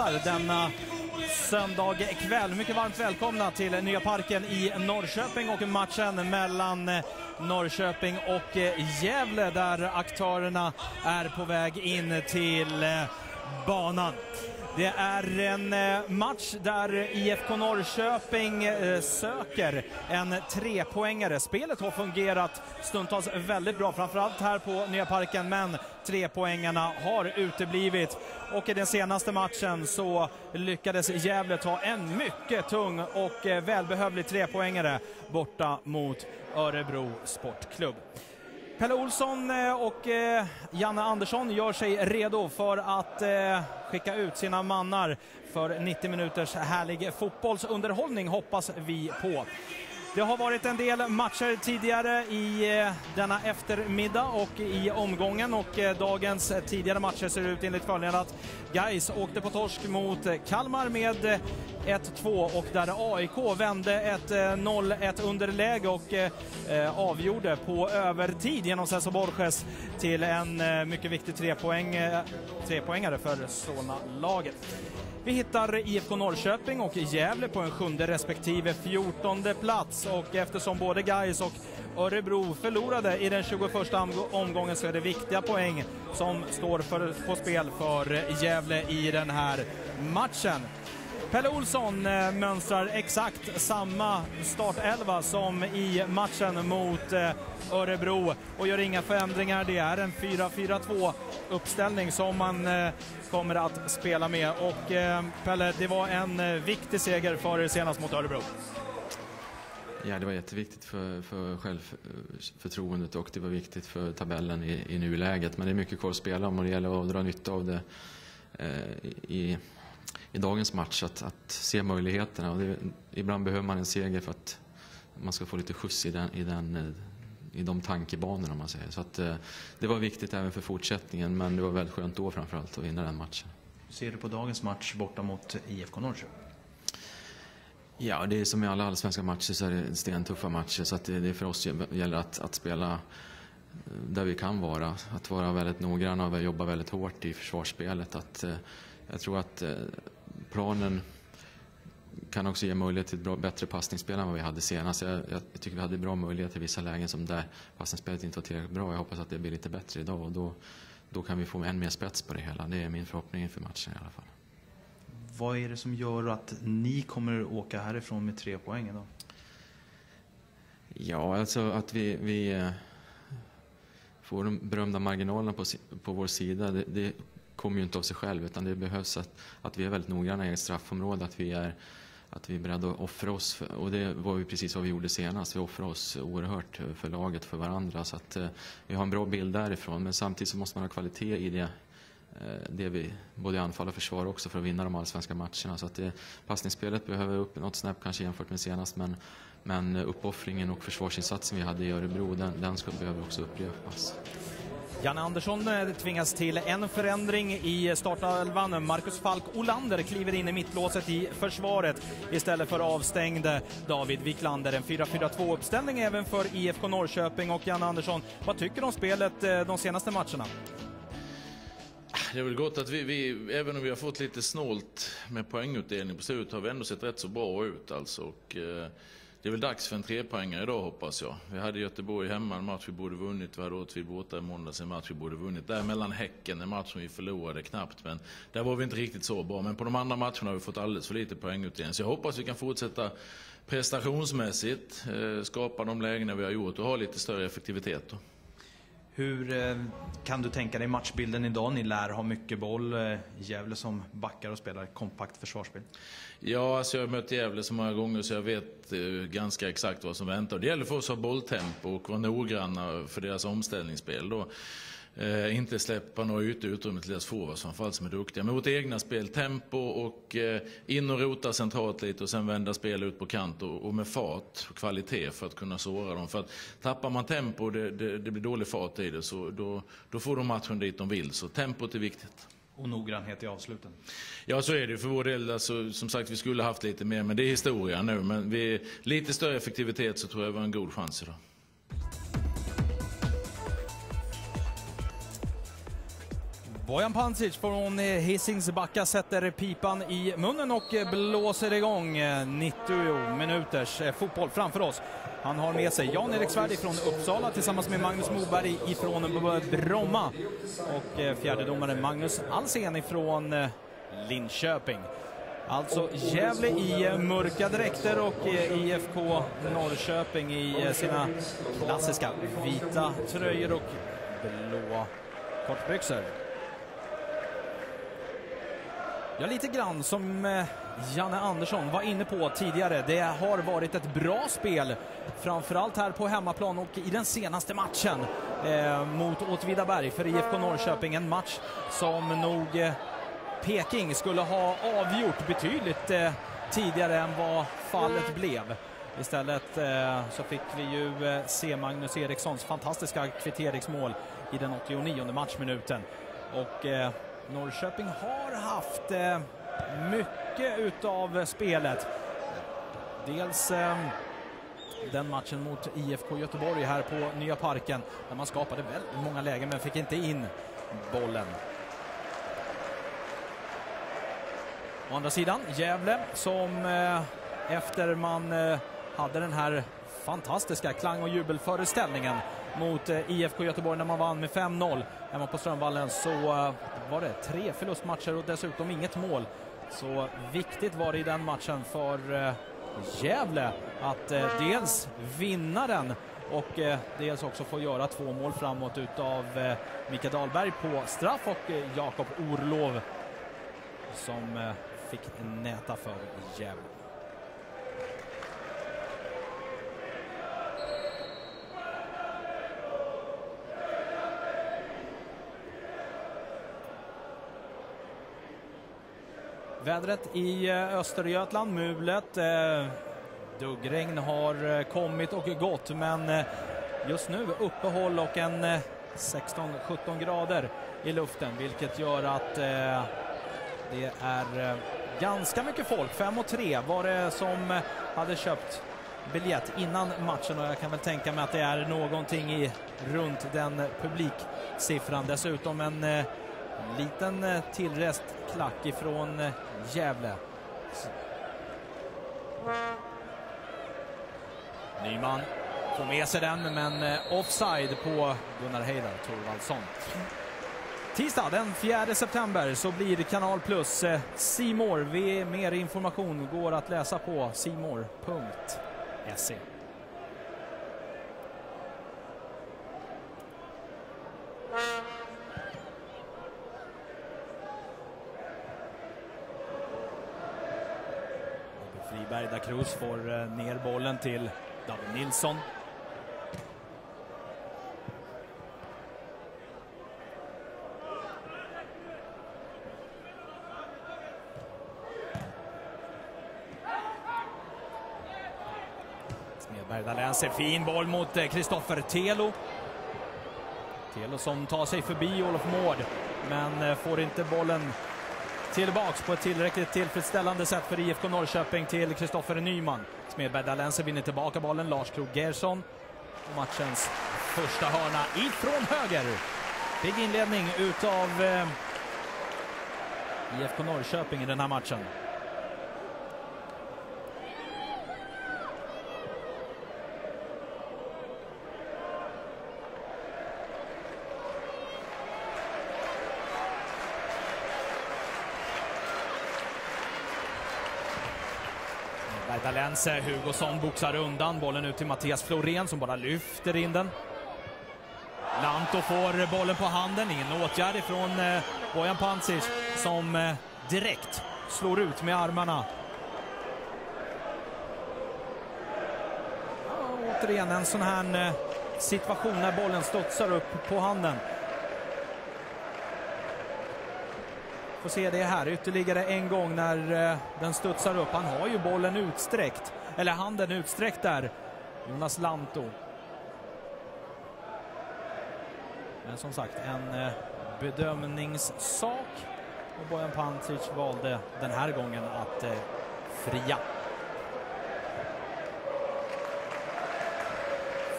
pratar denna söndag kväll. Mycket varmt välkomna till Nya Parken i Norrköping och matchen mellan Norrköping och Gävle där aktörerna är på väg in till banan. Det är en eh, match där IFK Norrköping eh, söker en trepoängare. Spelet har fungerat stundtals väldigt bra, framförallt här på Nya Parken, men trepoängarna har uteblivit. Och i den senaste matchen så lyckades Gävle ta en mycket tung och eh, välbehövlig trepoängare borta mot Örebro Sportklubb. Pelle Olsson eh, och eh, Janne Andersson gör sig redo för att eh, skicka ut sina mannar för 90 minuters härlig fotbollsunderhållning hoppas vi på. Det har varit en del matcher tidigare i eh, denna eftermiddag och i omgången och eh, dagens tidigare matcher ser ut enligt följande att Gais åkte på torsk mot Kalmar med eh, 1-2 och där AIK vände ett 0-1-underläge och eh, avgjorde på övertid genom Cesar Borges till en mycket viktig trepoäng, trepoängare för Solna-laget. Vi hittar IFK Norrköping och Gävle på en sjunde respektive fjortonde plats och eftersom både Gais och Örebro förlorade i den 21 omgången så är det viktiga poäng som står för, på spel för Gävle i den här matchen. Pelle Olsson eh, mönstrar exakt samma startelva som i matchen mot eh, Örebro och gör inga förändringar. Det är en 4-4-2 uppställning som man eh, kommer att spela med. Och Pelle, det var en viktig seger för er senast mot Örebro. Ja, det var jätteviktigt för, för självförtroendet och det var viktigt för tabellen i, i nuläget. Men det är mycket kvar att spela om och det gäller att dra nytta av det eh, i i dagens match att, att se möjligheterna. Och det, ibland behöver man en seger för att man ska få lite skjuts i, den, i, den, eh, i de tankebanorna. Om man säger. Så att, eh, det var viktigt även för fortsättningen men det var väldigt skönt då framförallt att vinna den matchen. Hur ser du på dagens match borta mot IFK Norrköping? Ja, det är som i alla allsvenska matcher så är det stentuffa matcher så att det, det för oss gäller att, att spela eh, där vi kan vara. Att vara väldigt noggranna och jobba väldigt hårt i försvarsspelet. Att, jag tror att planen kan också ge möjlighet till ett bra, bättre passningsspel än vad vi hade senast. Jag, jag, tycker vi hade bra möjligheter i vissa lägen som där passningsspelet inte var tillräckligt bra. Jag hoppas att det blir lite bättre idag och då, då kan vi få än mer spets på det hela. Det är min förhoppning inför matchen i alla fall. Vad är det som gör att ni kommer åka härifrån med tre poäng idag? Ja, alltså att vi, vi eh, får de berömda marginalerna på, på vår sida. Det, det kommer ju inte av sig själv utan det behövs att, att vi är väldigt noggranna i straffområdet, att vi är att vi är beredda att offra oss. För, och det var ju precis vad vi gjorde senast. Vi offrade oss oerhört för laget, för varandra. Så att eh, vi har en bra bild därifrån. Men samtidigt så måste man ha kvalitet i det, eh, det vi, både i anfall och försvar också för att vinna de allsvenska matcherna. Så att det, passningsspelet behöver upp något snäpp kanske jämfört med senast. Men, men eh, uppoffringen och försvarsinsatsen vi hade i Örebro, den, den ska, behöver också upprepas. Janne Andersson eh, tvingas till en förändring i startelvan. Marcus Falk Olander kliver in i mittlåset i försvaret istället för avstängde David Wiklander. En 4-4-2-uppställning även för IFK Norrköping. Och Janne Andersson, vad tycker du om spelet eh, de senaste matcherna? Det är väl gott att vi, vi, även om vi har fått lite snålt med poängutdelning på slutet, har vi ändå sett rätt så bra ut alltså. Och, eh, det är väl dags för en trepoängare idag hoppas jag. Vi hade Göteborg hemma, en match vi borde vunnit. Vi hade Åtvid borta i måndags, en match vi borde vunnit. Där mellan Häcken, en match som vi förlorade knappt. Men där var vi inte riktigt så bra. Men på de andra matcherna har vi fått alldeles för lite poängutdelning. Så jag hoppas vi kan fortsätta prestationsmässigt, eh, skapa de lägena vi har gjort och ha lite större effektivitet. Då. Hur eh, kan du tänka dig matchbilden idag? Ni lär ha mycket boll. Eh, Gävle som backar och spelar kompakt försvarsspel. Ja, alltså jag har mött Gävle så många gånger så jag vet eh, ganska exakt vad som väntar. Det gäller för oss att ha bolltempo och vara noggranna för deras omställningsspel. Då. Eh, inte släppa några ytor utrymme till deras forwards framförallt som är duktiga. Men vårt egna spel, tempo och eh, in och rota centralt lite och sen vända spel ut på kant och, och med fart och kvalitet för att kunna såra dem. För att tappar man tempo och det, det, det, blir dålig fart i det så då, då får de matchen dit de vill. Så tempot är viktigt och noggrannhet i avsluten. Ja, så är det för vår del. Alltså, som sagt, vi skulle haft lite mer, men det är historia nu. Men vi, lite större effektivitet så tror jag vi har en god chans idag. Bojan Pancic från eh, Hisings Backa sätter pipan i munnen och eh, blåser igång eh, 90 minuters fotboll framför oss. Han har med sig Jan-Erik Svärd från Uppsala tillsammans med Magnus Moberg ifrån Bromma och fjärdedomare Magnus Alsen från Linköping. Alltså Gävle i mörka dräkter och IFK Norrköping i sina klassiska vita tröjor och blå kortbyxor. Ja, lite grann som eh, Janne Andersson var inne på tidigare. Det har varit ett bra spel, framförallt här på hemmaplan och i den senaste matchen eh, mot Åtvidaberg för IFK Norrköping. En match som nog eh, Peking skulle ha avgjort betydligt eh, tidigare än vad fallet blev. Istället eh, så fick vi ju eh, se Magnus Erikssons fantastiska kvitteringsmål i den 89 matchminuten. Och Norrköping har haft eh, mycket utav spelet. Dels eh, den matchen mot IFK Göteborg här på Nya Parken där man skapade väldigt många lägen men fick inte in bollen. Å andra sidan Gävle som eh, efter man eh, hade den här fantastiska klang och jubelföreställningen mot eh, IFK Göteborg när man vann med 5-0 hemma på Strömvallen så eh, var det tre förlustmatcher och dessutom inget mål. Så viktigt var det i den matchen för eh, Gävle att eh, dels vinna den och eh, dels också få göra två mål framåt utav eh, Mikael Dahlberg på straff och Jakob Orlov som fick näta för Gävle. Vädret i eh, Östergötland, mulet. Eh, duggregn har eh, kommit och gått, men just nu uppehåll och en 16-17 grader i luften, vilket gör att det är ganska mycket folk. 5 och 3 var det som hade köpt biljett innan matchen och jag kan väl tänka mig att det är någonting i runt den publiksiffran. Dessutom en liten eh, tillrest klack ifrån eh, Gävle. Nyman får med sig den, men eh, offside på Gunnar Heidar Torvaldsson. Tisdag den 4 september så blir Kanal Plus eh, Simor. Mer information går att läsa på simor.se. Bergda Cruz får eh, ner bollen till David Nilsson. Smedberg läser fin boll mot eh, Kristoffer Telo. Telo som tar sig förbi Olof Mård, men eh, får inte bollen tillbaks på ett tillräckligt tillfredsställande sätt för IFK Norrköping till Kristoffer Nyman. Smedberg Dalense vinner tillbaka bollen, Lars Krogh Gerson. Matchens första hörna ifrån höger. Pigg inledning utav eh, IFK Norrköping i den här matchen. Bertalense, Hugosson boxar undan bollen ut till Mattias Florén som bara lyfter in den. Lanto får bollen på handen, ingen åtgärd ifrån eh, Bojan Pancic som eh, direkt slår ut med armarna. Ja, återigen en sån här eh, situation när bollen studsar upp på handen. Får se det här ytterligare en gång när eh, den studsar upp. Han har ju bollen utsträckt, eller handen utsträckt där, Jonas Lanto. Men som sagt, en eh, bedömningssak. Och Bojan Pancic valde den här gången att eh, fria.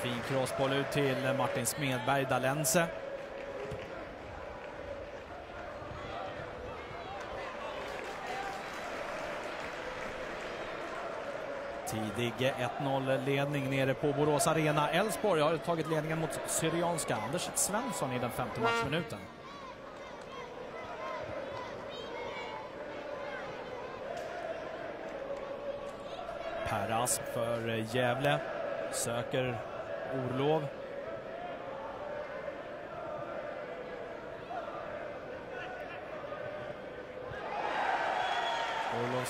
Fin crossboll ut till Martin Smedberg, Dalense. Tidig 1-0-ledning nere på Borås Arena. Elfsborg har tagit ledningen mot Syrianska. Anders Svensson i den femte matchminuten. Per Asp för Gävle. Söker Orlov.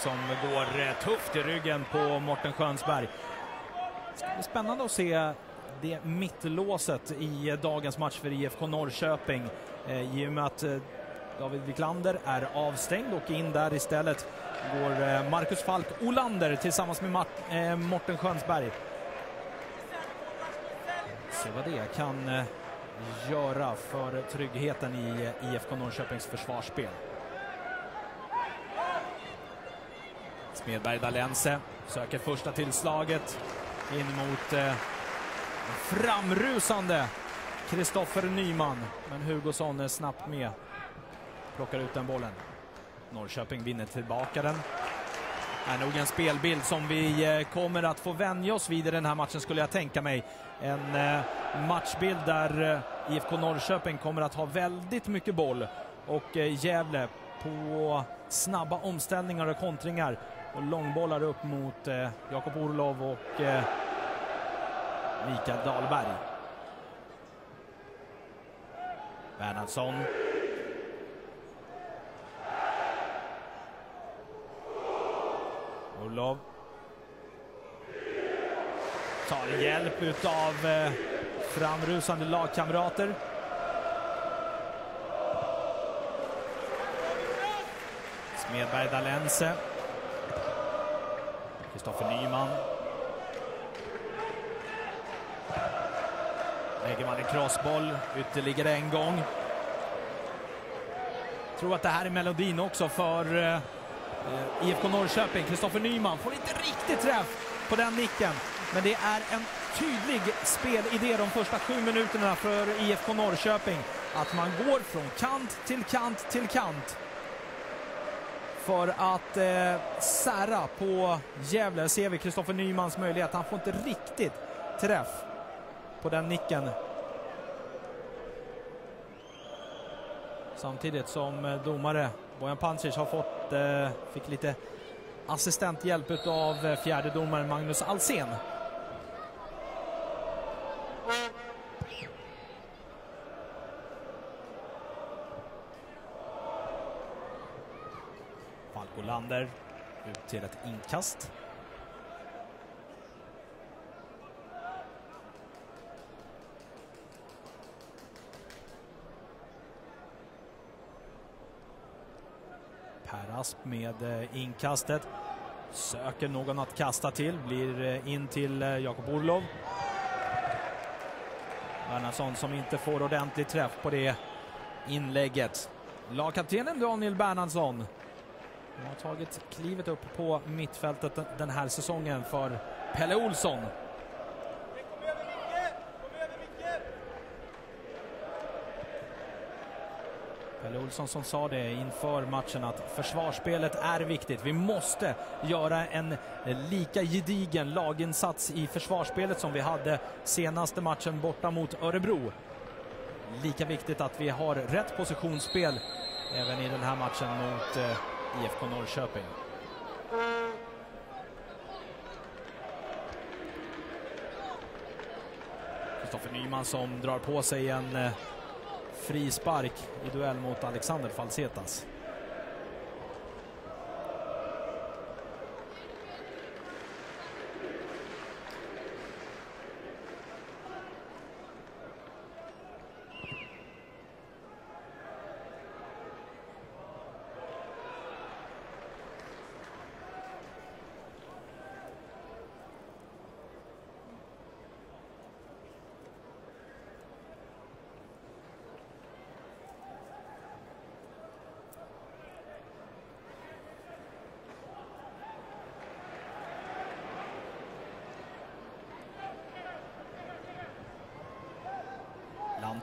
Som går eh, tufft i ryggen på Morten Skönsberg. Det ska bli spännande att se det mittlåset i dagens match för IFK Norrköping. Eh, I och med att eh, David Wiklander är avstängd och in där istället går eh, Marcus Falk Olander tillsammans med Morten eh, Skönsberg. Se vad det kan eh, göra för tryggheten i IFK Norrköpings försvarsspel. Smedberg Dalense söker första tillslaget in mot eh, framrusande Kristoffer Nyman. Men Hugosson är snabbt med. Plockar ut den bollen. Norrköping vinner tillbaka den. Det är nog en spelbild som vi eh, kommer att få vänja oss vid i den här matchen skulle jag tänka mig. En eh, matchbild där eh, IFK Norrköping kommer att ha väldigt mycket boll och eh, Gävle på snabba omställningar och kontringar och långbollar upp mot eh, Jakob Orlov och eh, Mikael Dahlberg. Bernhardsson. Orlov. Tar hjälp utav eh, framrusande lagkamrater. Smedberg Dalense. Kristoffer Nyman. Lägger man en crossboll ytterligare en gång. Tror att det här är melodin också för eh, IFK Norrköping. Kristoffer Nyman får inte riktigt träff på den nicken. Men det är en tydlig spelidé de första sju minuterna för IFK Norrköping. Att man går från kant till kant till kant för att eh, sära på Gävle. ser vi Kristoffer Nymans möjlighet. Han får inte riktigt träff på den nicken. Samtidigt som eh, domare Bojan Pancic har fått, eh, fick lite assistenthjälp av eh, fjärde domaren Magnus Alsen. Olander ut till ett inkast. Per Asp med eh, inkastet. Söker någon att kasta till, blir eh, in till eh, Jakob Orlov. Bernhardsson som inte får ordentlig träff på det inlägget. Lagkaptenen Daniel Bernhardsson han har tagit klivet upp på mittfältet den här säsongen för Pelle Olsson. Pelle Olsson som sa det inför matchen att försvarsspelet är viktigt. Vi måste göra en lika gedigen laginsats i försvarsspelet som vi hade senaste matchen borta mot Örebro. Lika viktigt att vi har rätt positionsspel även i den här matchen mot eh, IFK Norrköping. Kristoffer Nyman som drar på sig en eh, frispark i duell mot Alexander Falsetas.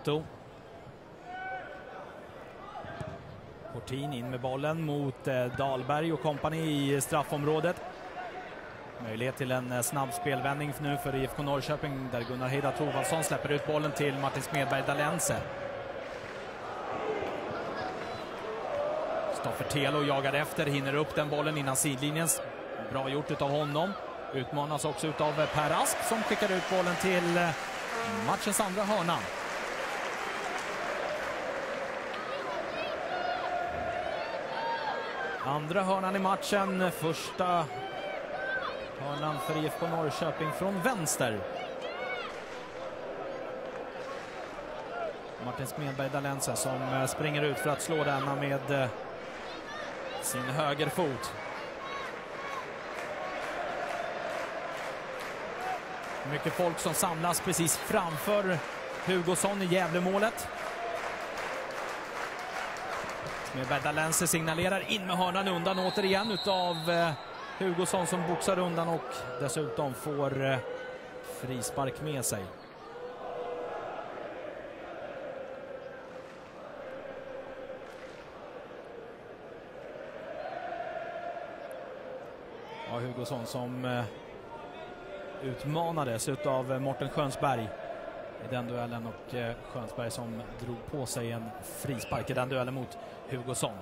Santo. Portin in med bollen mot Dalberg Dahlberg och kompani i straffområdet. Möjlighet till en eh, snabb spelvändning nu för IFK Norrköping där Gunnar Heida Thorvaldsson släpper ut bollen till Martin Smedberg Dalense. Stoffer Telo jagar efter, hinner upp den bollen innan sidlinjen. Bra gjort av honom. Utmanas också av eh, Per Asp som skickar ut bollen till matchens andra hörna. Andra hörnan i matchen, första hörnan för IFK Norrköping från vänster. Martin Smedberg Dalense som eh, springer ut för att slå denna med eh, sin högerfot. Mycket folk som samlas precis framför Hugosson i Gävlemålet. Smedberg Dalense signalerar in med hörnan undan återigen utav eh, Hugosson som boxar undan och dessutom får eh, frispark med sig. Ja, Hugosson som eh, utmanades av eh, Morten Schönsberg i den duellen och eh, Skönsberg som drog på sig en frispark i den duellen mot Hugosson.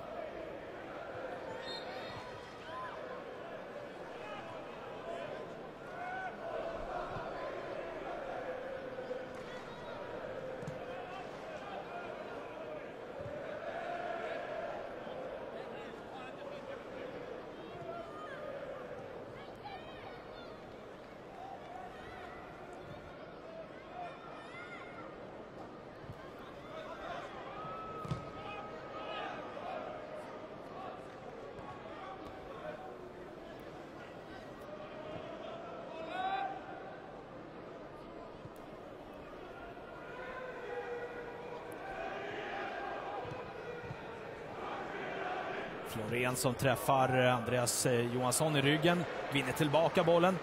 Florén som träffar eh, Andreas eh, Johansson i ryggen, vinner tillbaka bollen.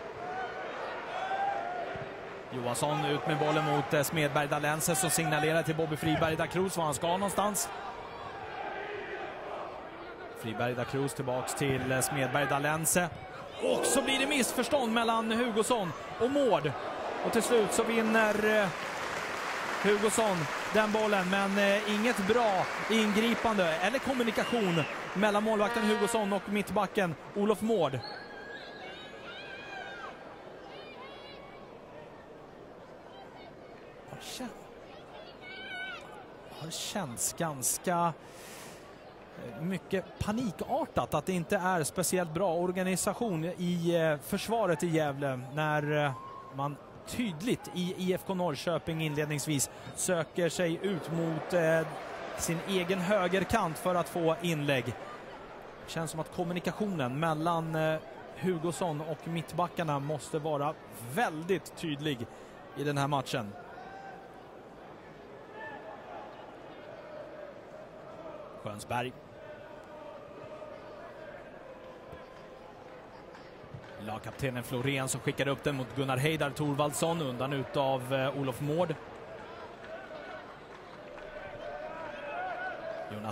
Johansson ut med bollen mot eh, Smedberg Dalense som signalerar till Bobby Friberg da Cruz var han ska någonstans. Friberg da Cruz tillbaks till Smedberg Dalense. Och så blir det missförstånd mellan Hugosson och Mård. Och till slut så vinner Hugosson den bollen, men inget bra ingripande eller kommunikation mellan målvakten Hugosson och mittbacken Olof Mård. Det känns ganska eh, mycket panikartat att det inte är speciellt bra organisation i eh, försvaret i Gävle när eh, man tydligt i IFK Norrköping inledningsvis söker sig ut mot sin egen högerkant för att få inlägg. Känns som att kommunikationen mellan eh, Hugosson och mittbackarna måste vara väldigt tydlig i den här matchen. Skönsberg Lagkaptenen Florén som skickar upp den mot Gunnar Heidar Thorvaldsson undan utav eh, Olof Mård.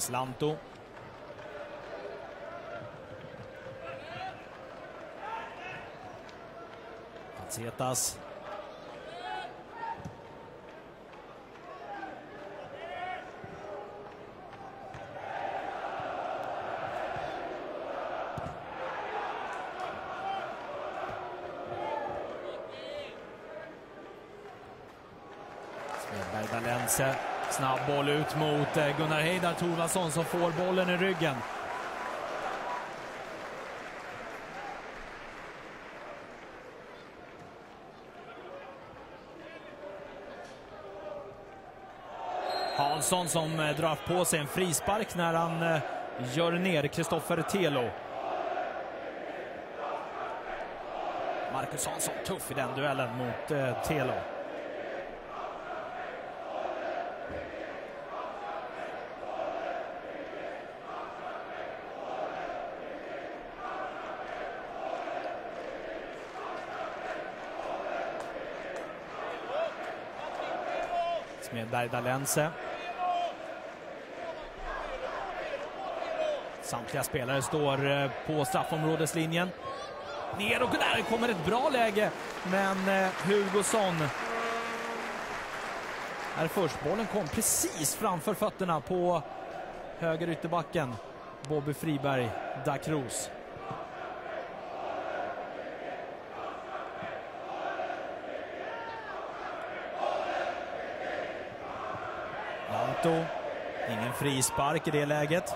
Jonas Lanto. Patsetas Dalense. Snabb boll ut mot eh, Gunnar Heidar Thorvaldsson som får bollen i ryggen. Hansson som eh, drar på sig en frispark när han eh, gör ner Kristoffer Telo. Marcus Hansson tuff i den duellen mot Telo. Med Berda Lense. Samtliga spelare står eh, på straffområdeslinjen. ner och där kommer ett bra läge. Men eh, Hugosson är först. Bollen kom precis framför fötterna på höger ytterbacken. Bobby Friberg, da Cruz. Lanto, ingen frispark i det läget.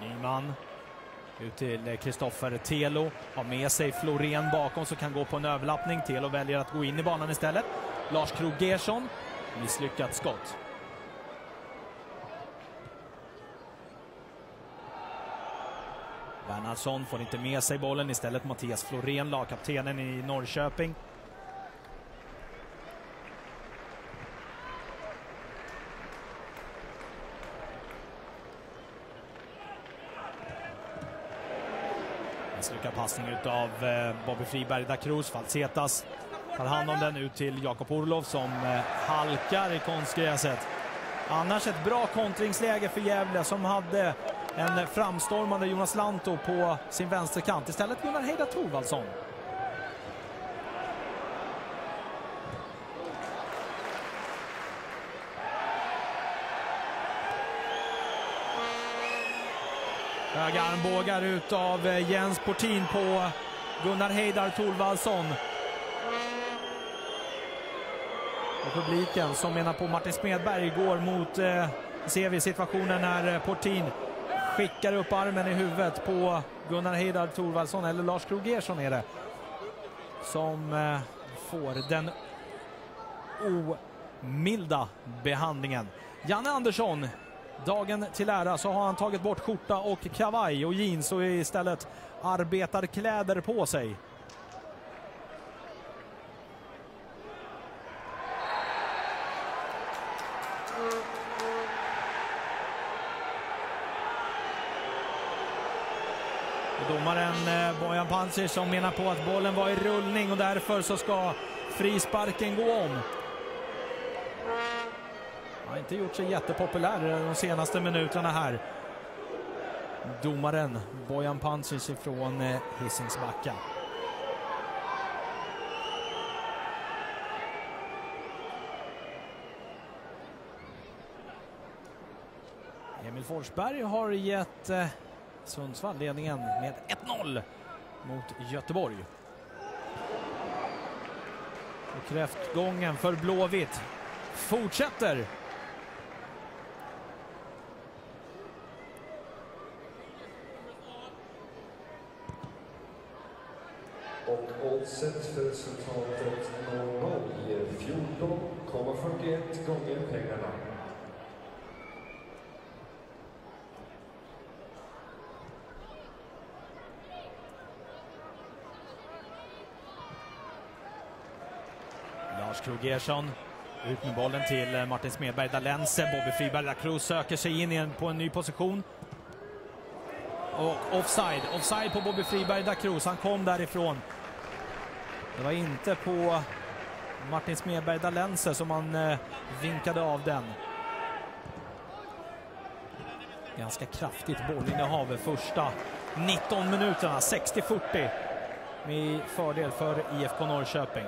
Nyman ut till Kristoffer Telo. Har med sig Florén bakom så kan gå på en överlappning. Telo väljer att gå in i banan istället. Lars Krogh Gerson. Misslyckat skott. Bernhardsson får inte med sig bollen. Istället Mattias Florén, lagkaptenen i Norrköping. Misslyckad passning av eh, Bobby Friberg, da Cruz, Falsetas tar hand om den ut till Jakob Orlov som eh, halkar i konstgräset. Annars ett bra kontringsläge för Gävle som hade en framstormande Jonas Lanto på sin vänsterkant. Istället Gunnar Heida Thorvaldsson. Höga armbågar ut av eh, Jens Portin på Gunnar Heidar Thorvaldsson. Och publiken som menar på Martin Smedberg går mot, eh, ser vi situationen när eh, Portin skickar upp armen i huvudet på Gunnar Heidar Thorvaldsson, eller Lars Krogersson är det, som eh, får den omilda behandlingen. Janne Andersson, dagen till ära så har han tagit bort skjorta och kavaj och jeans och istället arbetarkläder på sig. Domaren eh, Bojan Pancic som menar på att bollen var i rullning och därför så ska frisparken gå om. Han har inte gjort sig jättepopulär de senaste minuterna här. Domaren Bojan Pancic ifrån eh, Hisingsbacka. Emil Forsberg har gett eh, Sundsvall ledningen med 1-0 mot Göteborg. Och kräftgången för Blåvitt fortsätter. Och oddset för resultatet 0-0 ger 14,41 gånger pengarna. Lars ut med bollen till eh, Martin Smedberg. Dalense, Bobby Friberg, Cruz söker sig in på en ny position. Och offside. Offside på Bobby Friberg, Da Cruz. Han kom därifrån. Det var inte på Martin Smedberg, Dalense som han eh, vinkade av den. Ganska kraftigt bollinnehav första 19 minuterna. 60-40 med fördel för IFK Norrköping.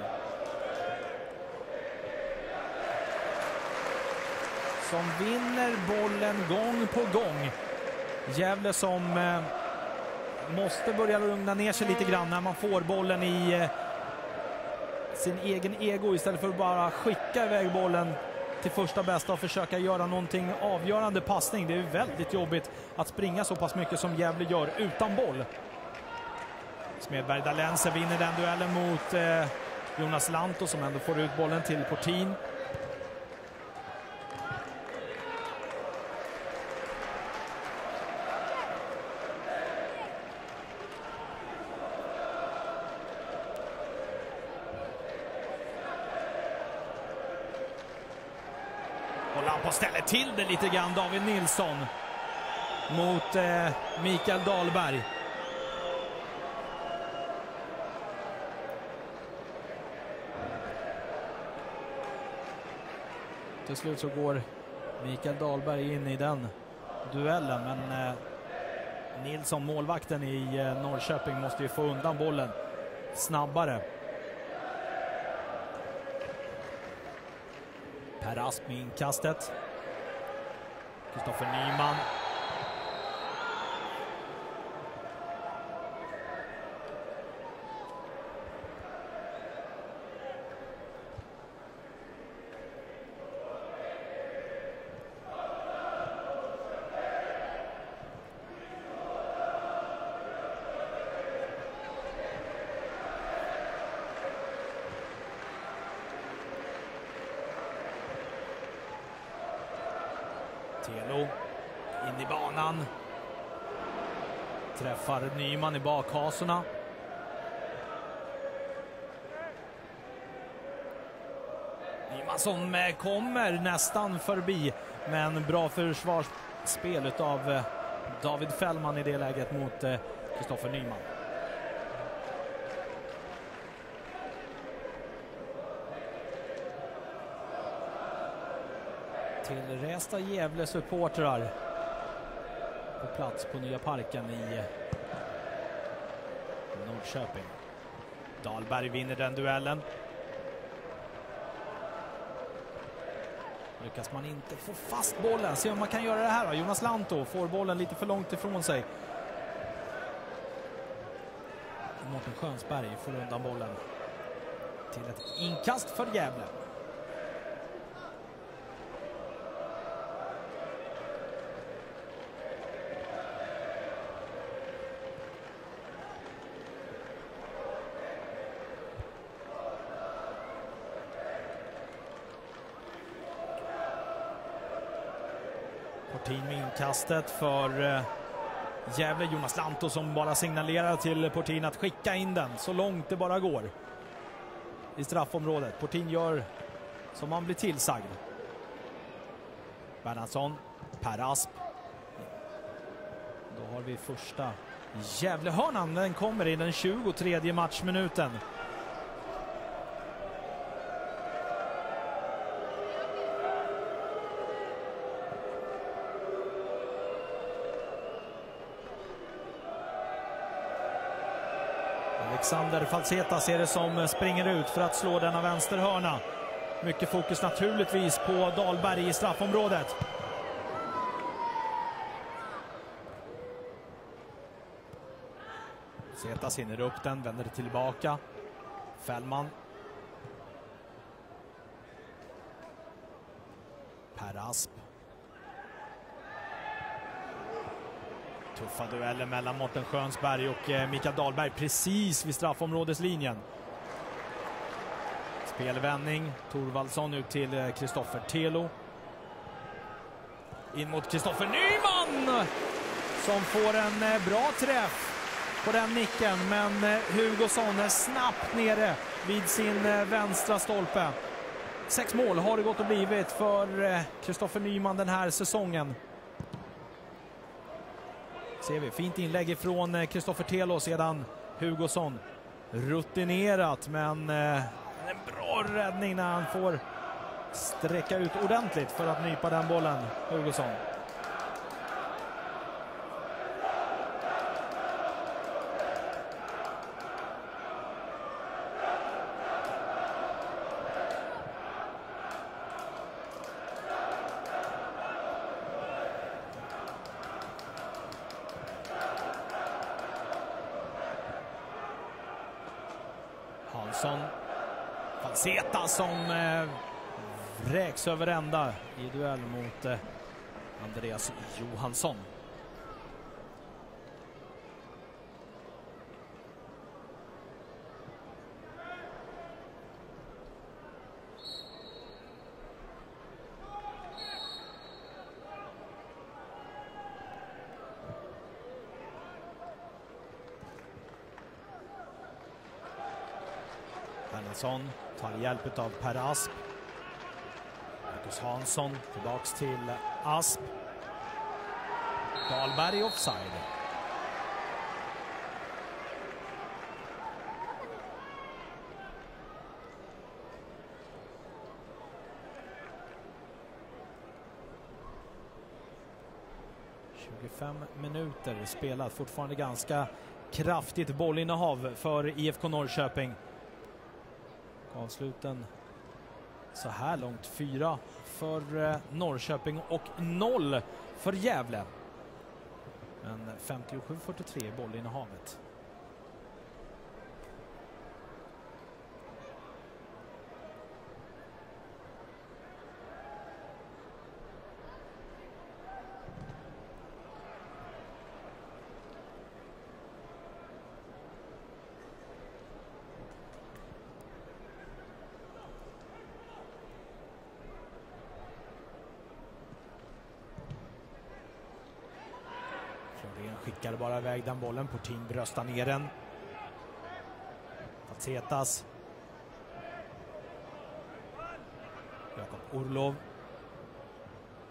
Som vinner bollen gång på gång. Gävle som eh, måste börja lugna ner sig lite grann när man får bollen i eh, sin egen ego istället för att bara skicka iväg bollen till första bästa och försöka göra någonting avgörande passning. Det är väldigt jobbigt att springa så pass mycket som Gävle gör utan boll. Smedberg Dalense vinner den duellen mot eh, Jonas Lanto som ändå får ut bollen till Portin. Till det lite grann, David Nilsson. Mot eh, Mikael Dahlberg. Till slut så går Mikael Dahlberg in i den duellen, men eh, Nilsson, målvakten i eh, Norrköping, måste ju få undan bollen snabbare. Per Asp med inkastet. Kristoffer Nyman. Träffar Nyman i bakhasorna. Nyman som eh, kommer nästan förbi, men bra försvarsspel av eh, David Fällman i det läget mot eh, Kristoffer Nyman. Tillresta Gävle-supportrar plats på Nya Parken i Norrköping. Dahlberg vinner den duellen. Lyckas man inte få fast bollen, se om man kan göra det här då. Jonas Lanto får bollen lite för långt ifrån sig. Mårten Skönsberg får undan bollen till ett inkast för Gävle. Kastet för eh, Gävle. Jonas Lanto som bara signalerar till Portin att skicka in den så långt det bara går i straffområdet. Portin gör som han blir tillsagd. Bernhardsson, Per Asp. Då har vi första Gävlehörnan. Den kommer i den 23 matchminuten. Alexander Falseta ser det som springer ut för att slå denna vänsterhörna. Mycket fokus naturligtvis på Dahlberg i straffområdet. Zetas hinner upp den, vänder tillbaka. Fällman. Per Asp. Tuffa dueller mellan Mårten Schönsberg och eh, Mikael Dahlberg precis vid straffområdeslinjen. Spelvändning. Torvaldsson ut till eh, Kristoffer Telo. In mot Kristoffer Nyman! Som får en eh, bra träff på den nicken, men Hugosson är snabbt nere vid sin vänstra stolpe. Sex mål har det gått och blivit för Kristoffer Nyman den här säsongen. Ser vi. Fint inlägg ifrån eh, Kristoffer Telo sedan Hugosson. Rutinerat, men eh, en bra räddning när han får sträcka ut ordentligt för att nypa den bollen, Hugosson. Som eh, vräks över ända i duell mot eh, Andreas Johansson. Bernhardsson Tar hjälp av Per Asp. Marcus Hansson tillbaks till Asp. Dahlberg offside. Fem minuter spelat, fortfarande ganska kraftigt bollinnehav för IFK Norrköping. Avsluten så här långt, fyra för eh, Norrköping och noll för Gävle. Men 57-43 i bollinnehavet. Florén den bollen. Portin bröstar ner den. Facetas. Jakob Orlov.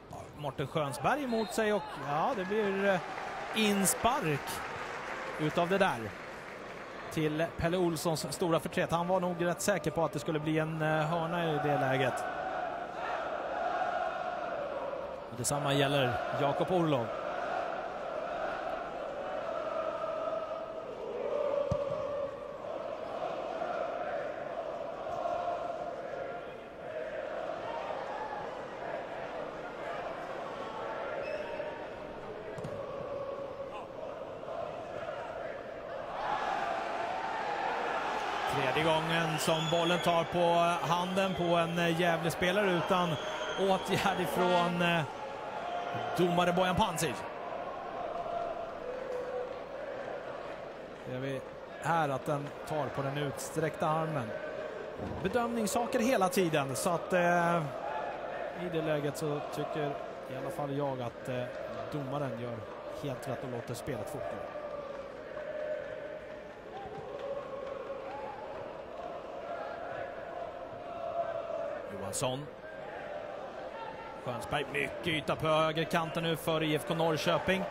Mårten Morten Skönsberg emot sig och ja, det blir eh, inspark utav det där. Till Pelle Olssons stora förtret. Han var nog rätt säker på att det skulle bli en eh, hörna i det läget. Och detsamma gäller Jakob Orlov. Tredje gången som bollen tar på handen på en eh, Gävlespelare utan åtgärd ifrån eh, domare Bojan Pancic. Ser vi här att den tar på den utsträckta armen. Bedömningssaker hela tiden så att eh, i det läget så tycker i alla fall jag att eh, domaren gör helt rätt och låter spelet fortgå. Johansson. Skönsberg, mycket yta på högerkanten nu för IFK Norrköping.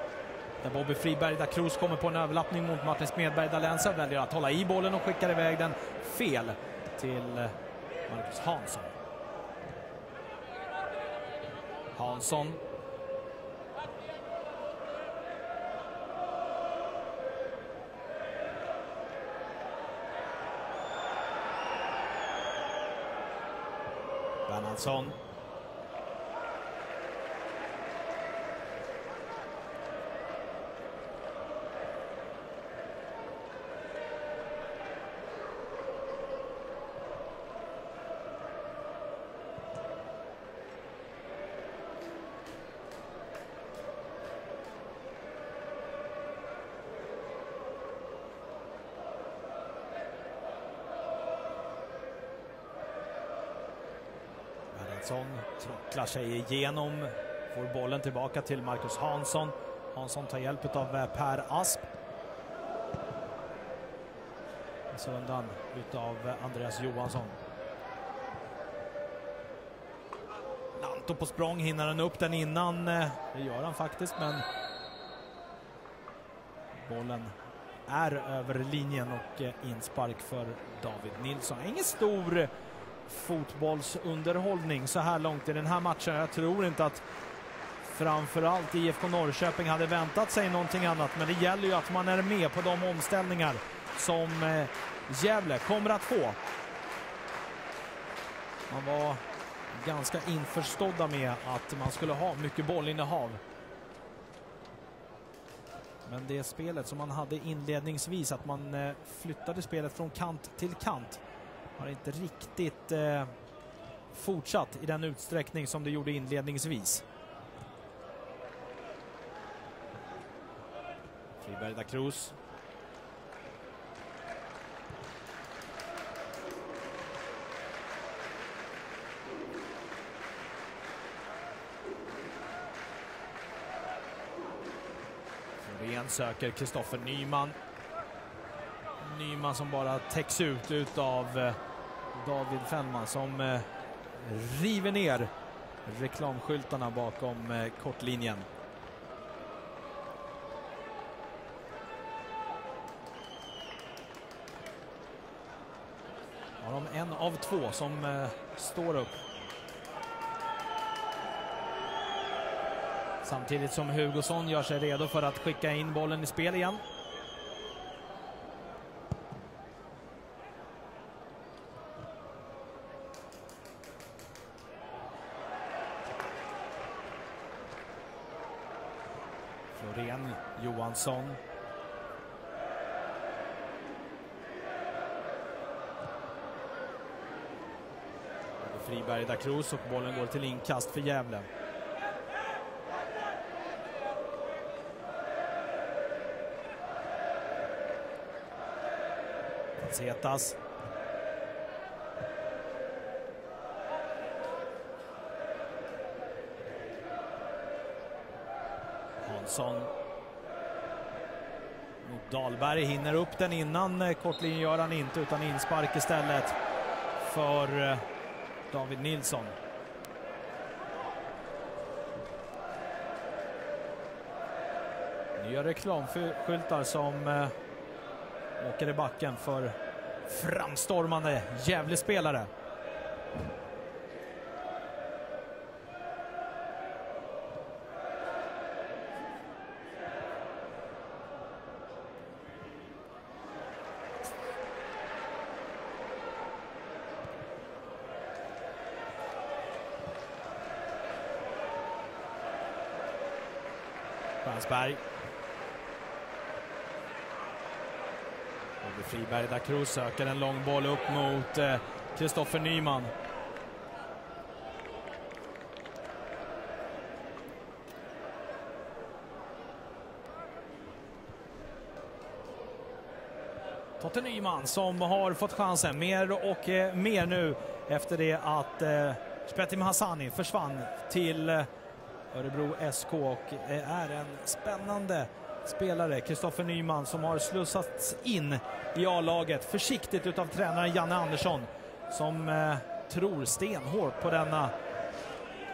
Där Bobby Friberg, där Kroos kommer på en överlappning mot Martin Smedberg. Där väljer att hålla i bollen och skickar iväg den fel till eh, Marcus Hansson. Hansson. Bernhardsson. Bernhardsson trocklar sig igenom, får bollen tillbaka till Marcus Hansson. Hansson tar hjälp av eh, Per Asp. Så undan utav eh, Andreas Johansson. Lanto på språng, hinner han upp den innan? Eh, det gör han faktiskt, men bollen är över linjen och inspark för David Nilsson. Ingen stor fotbollsunderhållning så här långt i den här matchen. Jag tror inte att framförallt IFK Norrköping hade väntat sig någonting annat, men det gäller ju att man är med på de omställningar som eh, Gävle kommer att få. Man var ganska införstådda med att man skulle ha mycket bollinnehav. Men det spelet som man hade inledningsvis, att man eh, flyttade spelet från kant till kant, har inte riktigt eh, fortsatt i den utsträckning som det gjorde inledningsvis. Friberg da Cruz. Florén söker Kristoffer Nyman. Nyman som bara täcks ut utav eh, David Fällman som eh, river ner reklamskyltarna bakom eh, kortlinjen. Har de en av två som står upp. Samtidigt som Hugosson gör sig redo för att skicka in bollen i spel igen. Florén, Johansson. Friberg da Cruz och bollen går till inkast för Gävle. Zetas. Hansson. Dahlberg hinner upp den innan eh, kortlinjen gör han inte utan inspark istället för eh, David Nilsson. Nya reklamskyltar som eh, åker i backen för framstormande Gävlespelare. spelare Stjärnsberg. Bobby Friberg där Cruz söker en lång boll upp mot eh, Kristoffer eh, Nyman. Totte Nyman som har fått chansen mer och eh, mer nu efter det att eh, Spetim Hassani försvann till eh, Örebro SK och eh, är en spännande spelare, Kristoffer Nyman, som har slussats in i A-laget försiktigt utav tränaren Janne Andersson som eh, tror stenhårt på denna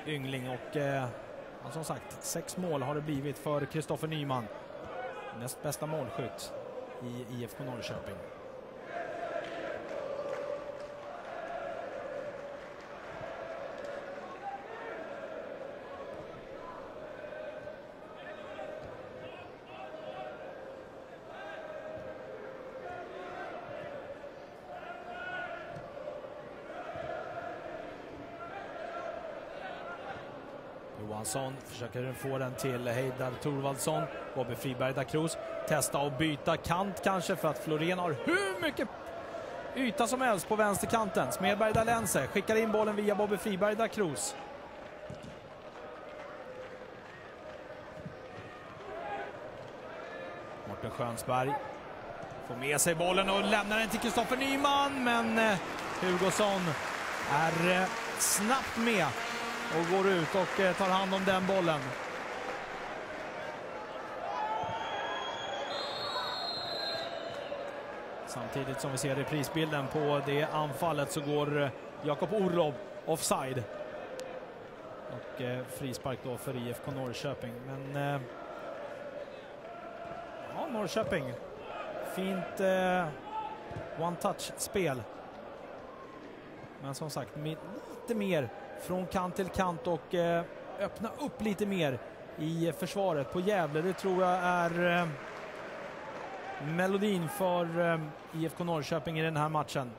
yngling och eh, som sagt, sex mål har det blivit för Kristoffer Nyman. Näst bästa målskytt i IFK Norrköping. Johansson försöker få den till Heidar Thorvaldsson. Bobby Friberg da Cruz. Testa att byta kant kanske för att Florén har hur mycket yta som helst på vänsterkanten. Smedberg Dalense skickar in bollen via Bobby Friberg da Cruz. Mårten Skönsberg får med sig bollen och lämnar den till Kristoffer Nyman, men eh, Hugosson är eh, snabbt med och går ut och eh, tar hand om den bollen. Samtidigt som vi ser reprisbilden på det anfallet så går eh, Jakob Orlov offside. Och eh, frispark då för IFK Norrköping. Men eh, ja, Norrköping. Fint eh, one-touch-spel. Men som sagt, lite mer från kant till kant och eh, öppna upp lite mer i försvaret på Gävle. Det tror jag är eh, melodin för eh, IFK Norrköping i den här matchen.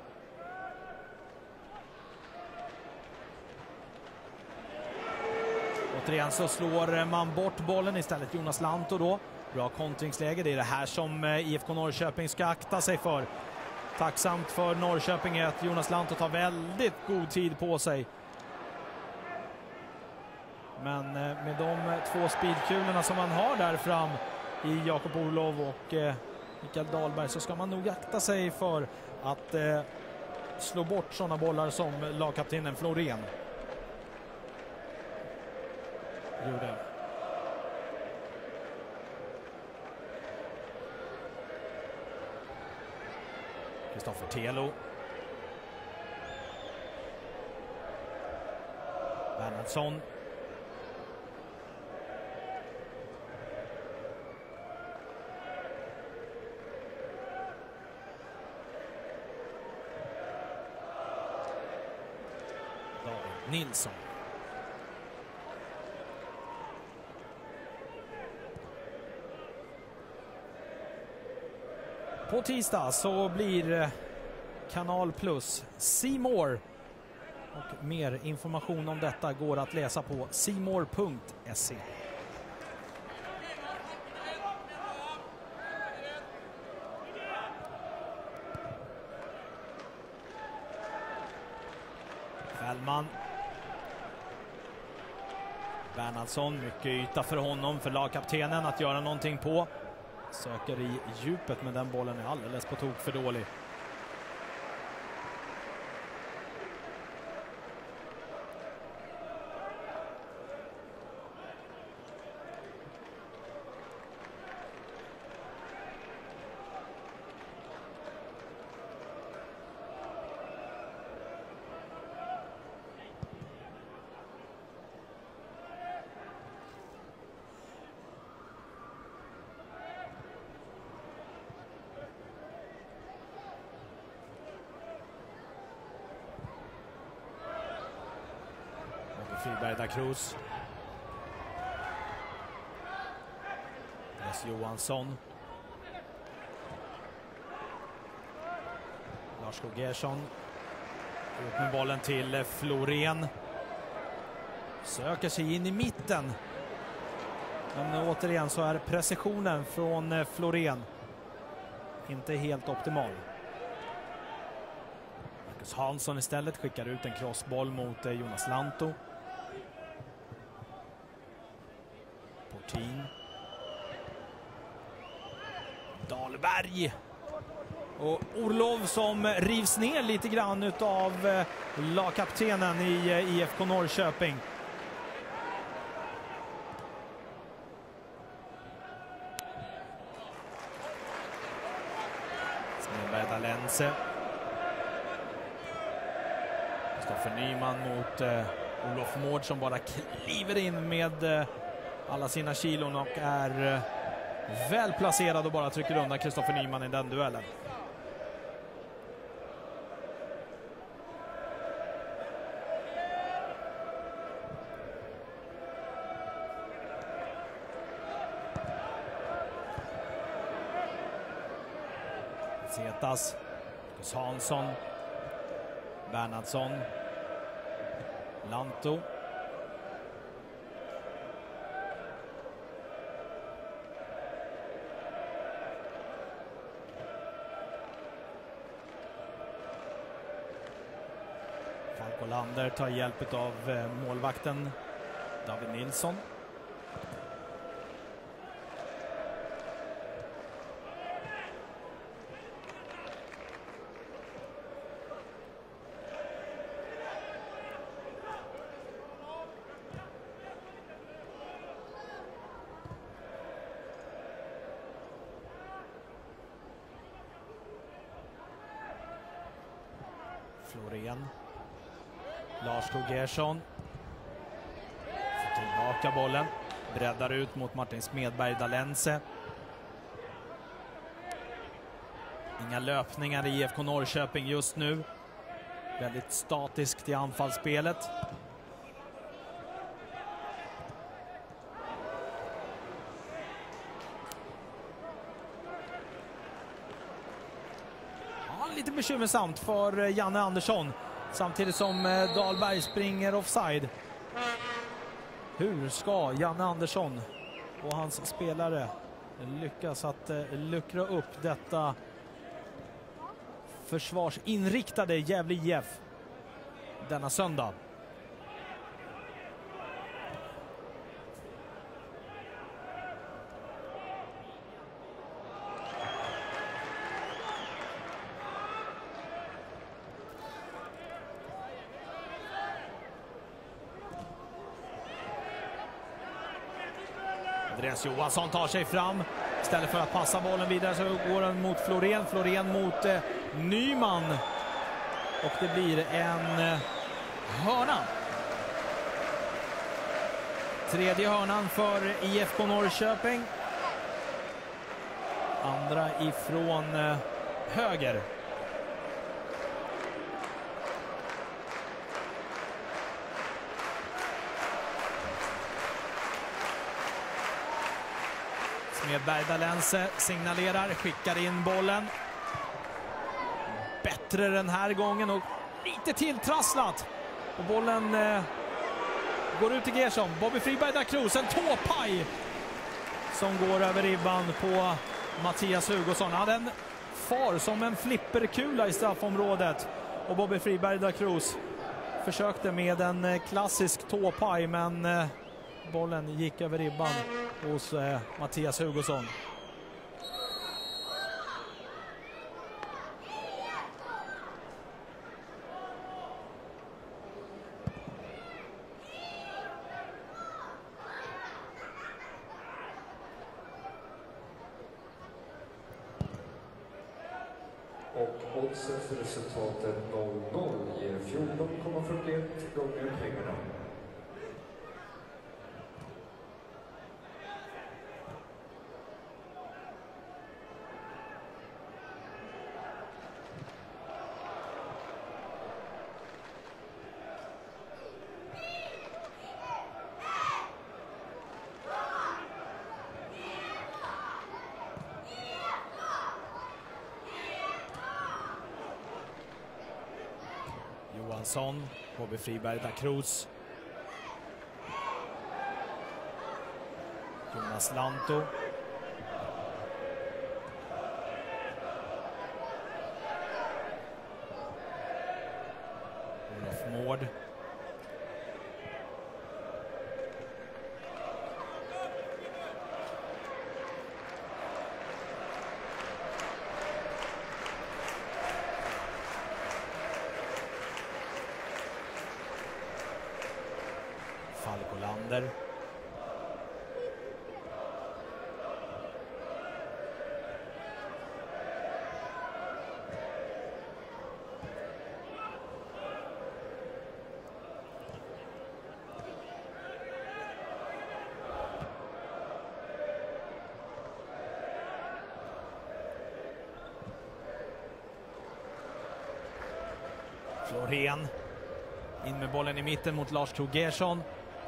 Återigen så slår eh, man bort bollen istället. Jonas Lanto då. Bra kontringsläge. Det är det här som eh, IFK Norrköping ska akta sig för. Tacksamt för Norrköping är att Jonas Lanto tar väldigt god tid på sig men eh, med de eh, två speedkulorna som man har där fram i Jakob Olov och eh, Mikael Dahlberg så ska man nog akta sig för att slå bort sådana bollar som lagkaptenen Florén gjorde. Kristoffer Telo. Bernhardsson Nilsson. På tisdag så blir eh, Kanal Plus Simor och mer information om detta går att läsa på simor.se. Bernhardsson, mycket yta för honom, för lagkaptenen att göra någonting på. Söker i djupet men den bollen är alldeles på tok för dålig. Kroos. da Johansson. Lars K Gerson. Ut med bollen till Florén. Söker sig in i mitten. Men återigen så är precisionen från eh, Florén inte helt optimal. Marcus Hansson istället skickar ut en crossboll mot eh, Jonas Lanto. Portin. Dahlberg. Och Orlov som rivs ner lite grann av eh, lagkaptenen i eh, IFK Norrköping. Smedberg Dalense. Kristoffer Nyman mot eh, Olof Mård som bara kliver in med eh, alla sina kilon och är eh, väl placerad och bara trycker undan Kristoffer Nyman i den duellen. Zetas, Hansson, Bernhardsson, Lanto. Falk tar hjälp av eh, målvakten David Nilsson. Florén. Lars K Gerson. Får tillbaka bollen. Breddar ut mot Martin Smedberg Dalense. Inga löpningar i IFK Norrköping just nu. Väldigt statiskt i anfallsspelet. Ja, lite bekymmersamt för Janne Andersson. Samtidigt som eh, Dahlberg springer offside. Hur ska Janne Andersson och hans spelare lyckas att eh, luckra upp detta försvarsinriktade Gävle IF denna söndag? Andreas Johansson tar sig fram. Istället för att passa bollen vidare så går den mot Florén. Florén mot eh, Nyman. Och det blir en eh, hörna. Tredje hörnan för IFK Norrköping. Andra ifrån eh, höger. Bergdalense signalerar, skickar in bollen. Bättre den här gången och lite tilltrasslat. Och bollen eh, går ut till Gerson. Bobby Friberg där Kroos, en tåpaj som går över ribban på Mattias Hugosson. Han hade en far som en flipperkula i straffområdet. Och Bobby Friberg där Kroos försökte med en eh, klassisk tåpaj, men eh, bollen gick över ribban hos eh, Mattias Hugosson. Och oddset för resultatet 0-0 ger 14,41 gånger pengarna. Johansson, Bobby Friberg da Cruz. Jonas Lanto. Olof Mård. Falkolander. Norén, In med bollen i mitten mot Lars Krogersson.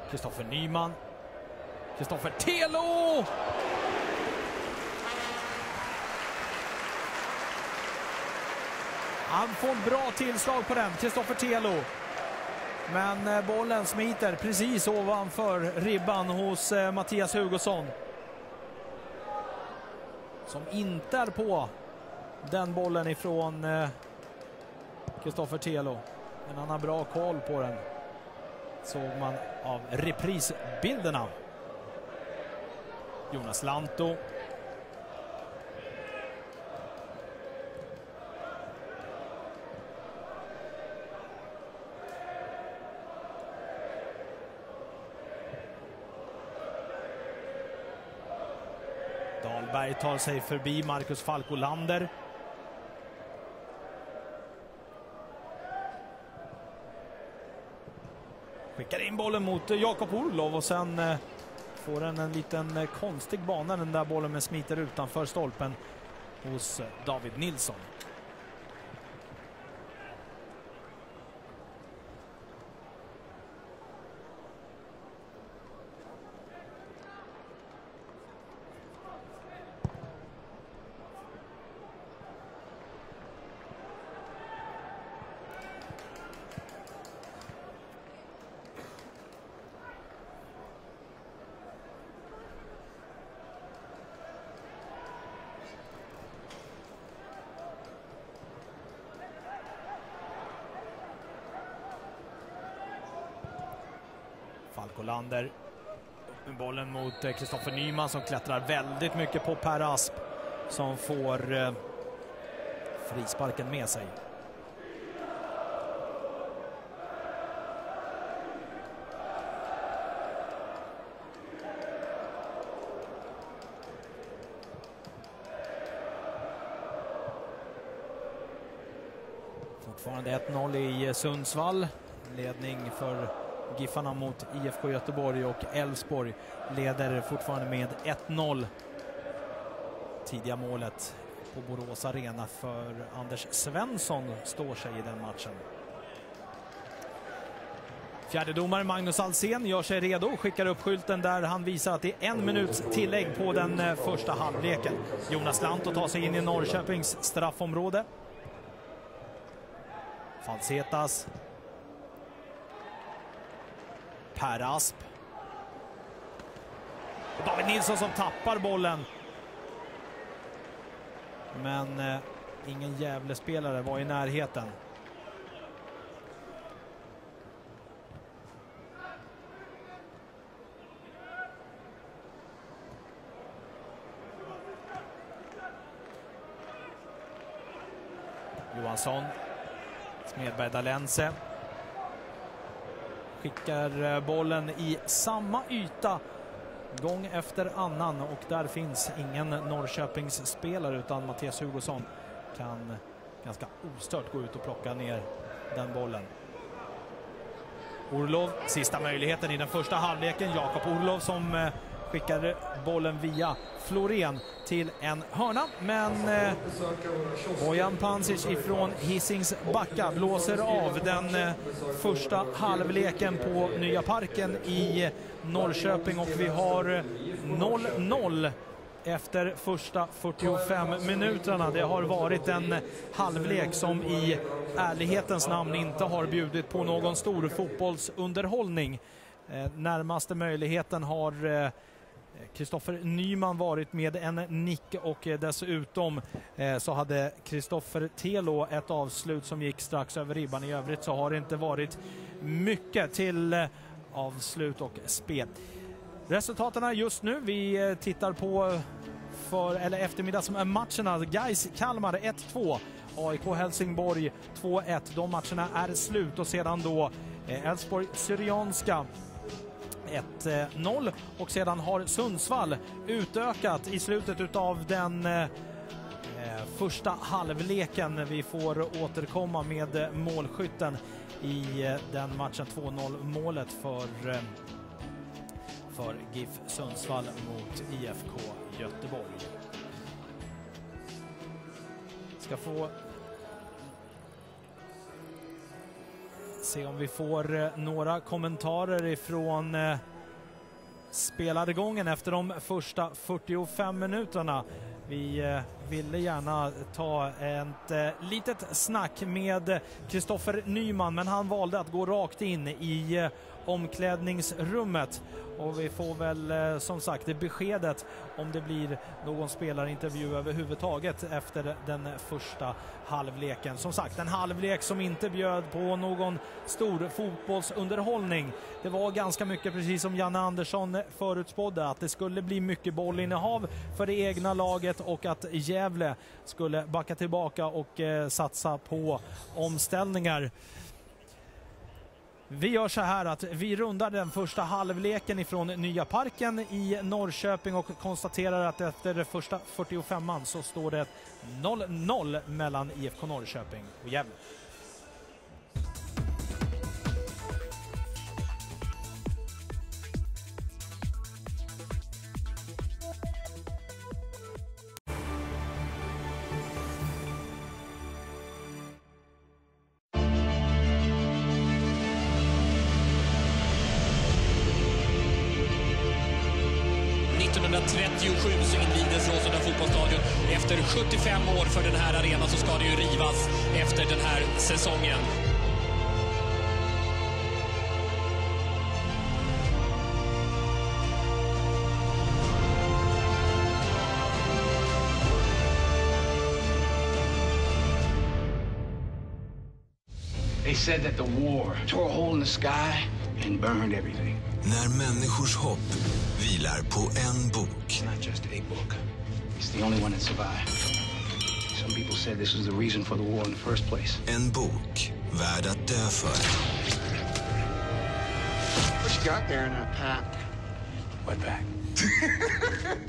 Kristoffer Nyman. Kristoffer Telo! Han får bra tillslag på den, Kristoffer Telo. Men eh, bollen smiter precis ovanför ribban hos eh, Mattias Hugosson. Som inte är på den bollen ifrån eh, Kristoffer Telo. Men han har bra koll på den såg man av reprisbilderna. Jonas Lanto. Dahlberg tar sig förbi Marcus Falkolander. Skickar in bollen mot eh, Jakob Orlov och sen eh, får den en liten eh, konstig bana den där bollen med smiter utanför stolpen hos David Nilsson. Falkolander upp med bollen mot Kristoffer Nyman som klättrar väldigt mycket på Per Asp som får eh, frisparken med sig. Fortfarande 1-0 i Sundsvall. Ledning för Giffarna mot IFK Göteborg och Elfsborg leder fortfarande med 1-0. Tidiga målet på Borås Arena för Anders Svensson står sig i den matchen. Fjärde domare Magnus Alsen gör sig redo och skickar upp skylten där han visar att det är en minuts tillägg på den eh, första halvleken. Jonas Lantto tar sig in i Norrköpings straffområde. Falsetas. Per Asp. David Nilsson som tappar bollen. Men eh, ingen Gävle-spelare var i närheten. Johansson. Smedberg Dalense. Skickar eh, bollen i samma yta gång efter annan och där finns ingen Norrköpings spelare utan Mattias Hugosson kan ganska ostört gå ut och plocka ner den bollen. Orlov, sista möjligheten i den första halvleken. Jakob Orlov som eh, skickade bollen via Florén till en hörna. Men eh, Bojan Pancic ifrån Hisings Backa blåser av den eh, första halvleken på Nya Parken i eh, Norrköping och vi har eh, 0-0 efter första 45 minuterna. Det har varit en halvlek som i ärlighetens namn inte har bjudit på någon stor fotbollsunderhållning. Eh, närmaste möjligheten har eh, Kristoffer Nyman varit med en nick och dessutom eh, så hade Kristoffer Telo ett avslut som gick strax över ribban. I övrigt så har det inte varit mycket till eh, avslut och spel. Resultaten just nu, vi eh, tittar på för, eller eftermiddagsmatcherna. Gais Kalmar 1-2, AIK Helsingborg 2-1. De matcherna är slut och sedan då Elfsborg Syrianska 1-0 och sedan har Sundsvall utökat i slutet av den eh, eh, första halvleken. Vi får återkomma med målskytten i eh, den matchen, 2-0 målet för, för GIF Sundsvall mot IFK Göteborg. Ska få se om vi får eh, några kommentarer ifrån eh, spelargången efter de första 45 minuterna. Vi eh, ville gärna ta ett litet snack med Kristoffer Nyman men han valde att gå rakt in i omklädningsrummet. Och vi får väl som sagt det beskedet om det blir någon spelarintervju överhuvudtaget efter den första halvleken. Som sagt, en halvlek som inte bjöd på någon stor fotbollsunderhållning. Det var ganska mycket, precis som Janne Andersson förutspådde, att det skulle bli mycket bollinnehav för det egna laget och att Gävle skulle backa tillbaka och eh, satsa på omställningar. Vi gör så här att vi rundar den första halvleken ifrån Nya Parken i Norrköping och konstaterar att efter första 45an så står det 0-0 mellan IFK Norrköping och Gävle. 75 år för den här arenan så ska det ju rivas efter den här säsongen. They said that the war tore a hole in the sky and burned everything. När människors hopp vilar på en bok. It's not just a book. It's the only one that survived. Some people said this was the reason for the war in the first place. En bok värd att dö för. What you got there in that pack? What pack?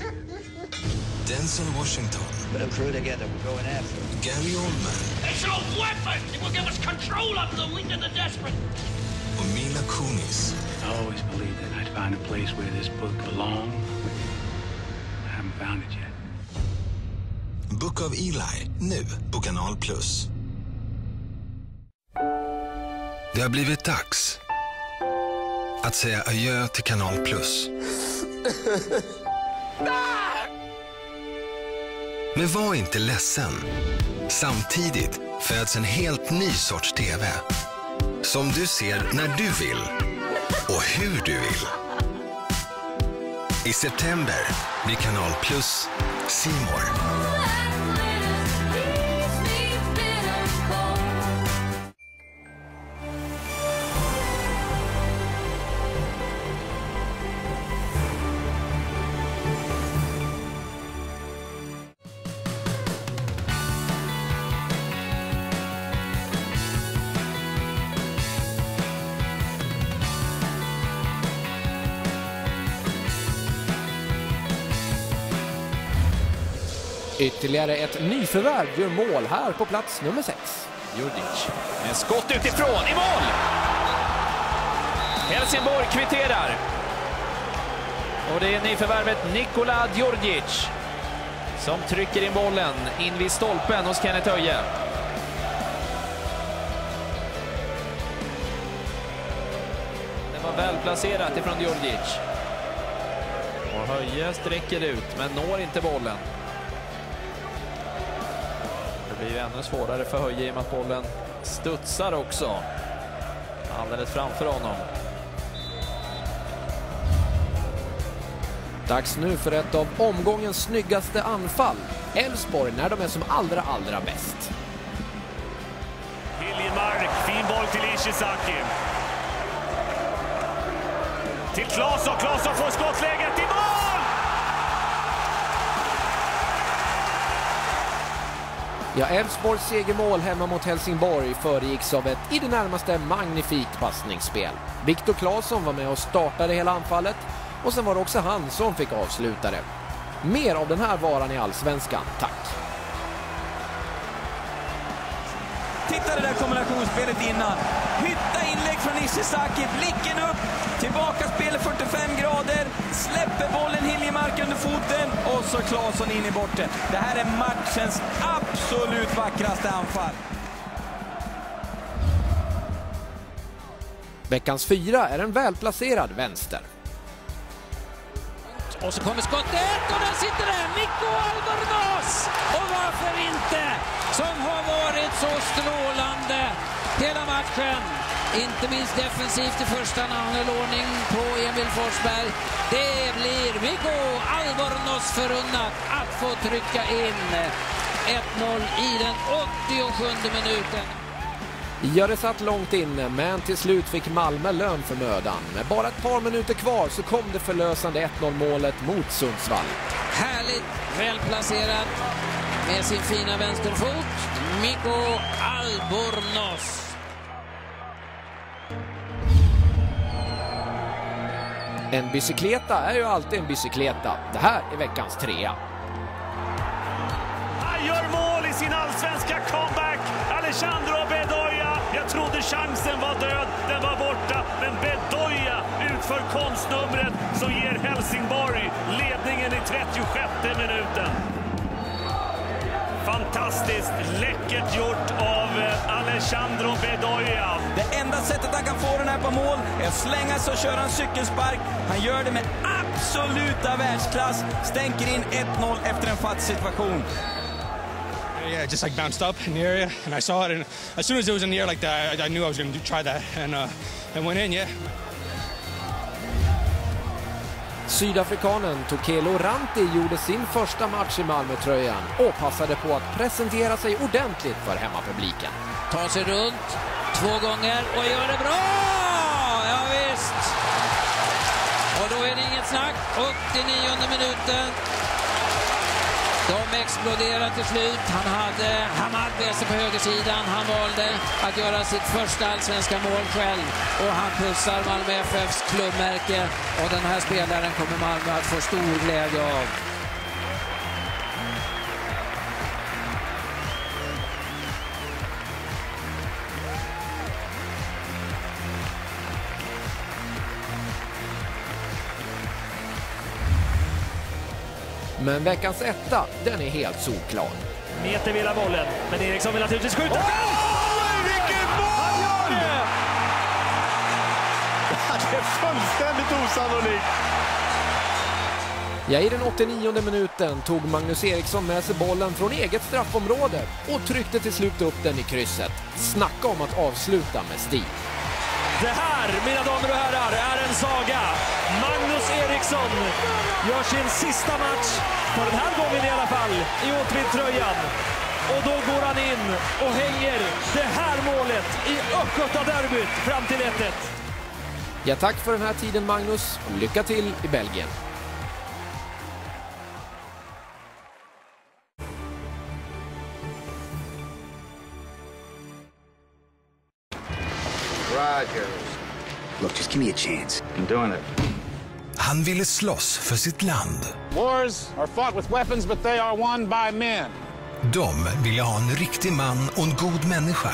Denzel Washington. Put a crew together. We're going after him. Gary Oldman. It's a weapon! It will give us control of the weak and the desperate. och Mila Kunis. I always believed that I'd find a place where this book belonged. I haven't found it yet. Book of Eli, nu på Kanal+. Plus. Det har blivit dags att säga adjö till Kanal Plus. Men var inte ledsen. Samtidigt föds en helt ny sorts TV. Som du ser när du vill och hur du vill. I september blir Kanal Plus Simor. Ytterligare ett nyförvärv gör mål här på plats nummer 6. Djurdjic med skott utifrån, i mål! Helsingborg kvitterar. Och det är nyförvärvet Nikola Djurdjic som trycker in bollen in vid stolpen hos Kenneth Höje. Det var välplacerat ifrån Djurdjic. Och Höje sträcker ut, men når inte bollen. Det blir ju ännu svårare för Höje i och med att bollen studsar också. Alldeles framför honom. Dags nu för ett av omgångens snyggaste anfall. Elfsborg när de är som allra, allra bäst. Hiljemark, fin boll till Ishizaki. Till Claesson, Claesson får skottläge! Ja, Elfsborgs segermål hemma mot Helsingborg föregicks av ett i det närmaste magnifikt passningsspel. Viktor Claesson var med och startade hela anfallet och sen var det också han som fick avsluta det. Mer av den här varan i Allsvenskan, tack! Titta det där kombinationsspelet innan. Hytta inlägg från Ishizaki, blicken upp, tillbaka spelet 45 grader, släpper bollen Hiljemark under foten och så Claesson in i bortre. Det här är matchens absolut vackraste anfall. Veckans fyra är en välplacerad vänster. Och så kommer skottet och där sitter det! Mikko Albornoz! Och varför inte? Som har varit så strålande hela matchen. Inte minst defensivt i första när han höll ordning på Emil Forsberg. Det blir Mikko Albornoz förunnat att få trycka in 1-0 i den 87 minuten. Ja, det satt långt inne, men till slut fick Malmö lön för mödan. Med bara ett par minuter kvar så kom det förlösande 1-0 målet mot Sundsvall. Härligt välplacerat med sin fina vänsterfot. Mikko Albornoz. En bicykleta är ju alltid en bicykleta. Det här är veckans trea. Han gör mål i sin allsvenska comeback! Alejandro Bedoya. Jag trodde chansen var död, den var borta. Men Bedoya utför konstnumret som ger Helsingborg ledningen i 36 minuten. Fantastiskt läckert gjort av eh, Alejandro Bedoya. Det enda sättet han kan få den här på mål är att slänga sig och köra en cykelspark. Han gör det med absoluta världsklass. Stänker in 1-0 efter en fatt situation. Yeah, it just like bounced up in the area, and I saw it, and as soon as it was in the air like that, I, I knew I was going to try that, and uh, and went in. Yeah. Sydafrikanen Tokelo Ranti gjorde sin första match i Malmötröjan och passade på att presentera sig ordentligt för hemmapubliken. Tar sig runt två gånger och gör det bra! Ja, visst. Och då är det inget snack. 89 minuten. De exploderar till slut. Han hade Hamad med sig på högersidan. Han valde att göra sitt första allsvenska mål själv. Och han pussar Malmö FFs klubbmärke. Och den här spelaren kommer Malmö att få stor glädje av. Men veckans etta, den är helt solklar. Meter vill ha bollen, men Eriksson vill naturligtvis skjuta. Oj, vilket mål! Det fullständigt osannolikt. Ja, I den 89 minuten tog Magnus Eriksson med sig bollen från eget straffområde och tryckte till slut upp den i krysset. Snacka om att avsluta med stil. Det här, mina damer och herrar, är en saga. Eriksson gör sin sista match, för den här gången i alla fall, i Åtvid-tröjan. Och då går han in och hänger det här målet i Östgötaderbyt fram till 1-1. Ja, tack för den här tiden Magnus lycka till i Belgien. Rogers. Look, just give me a chance. I'm doing it. Han ville slåss för sitt land. Wars are fought with weapons, but they are won by men. De ville ha en riktig man och en god människa.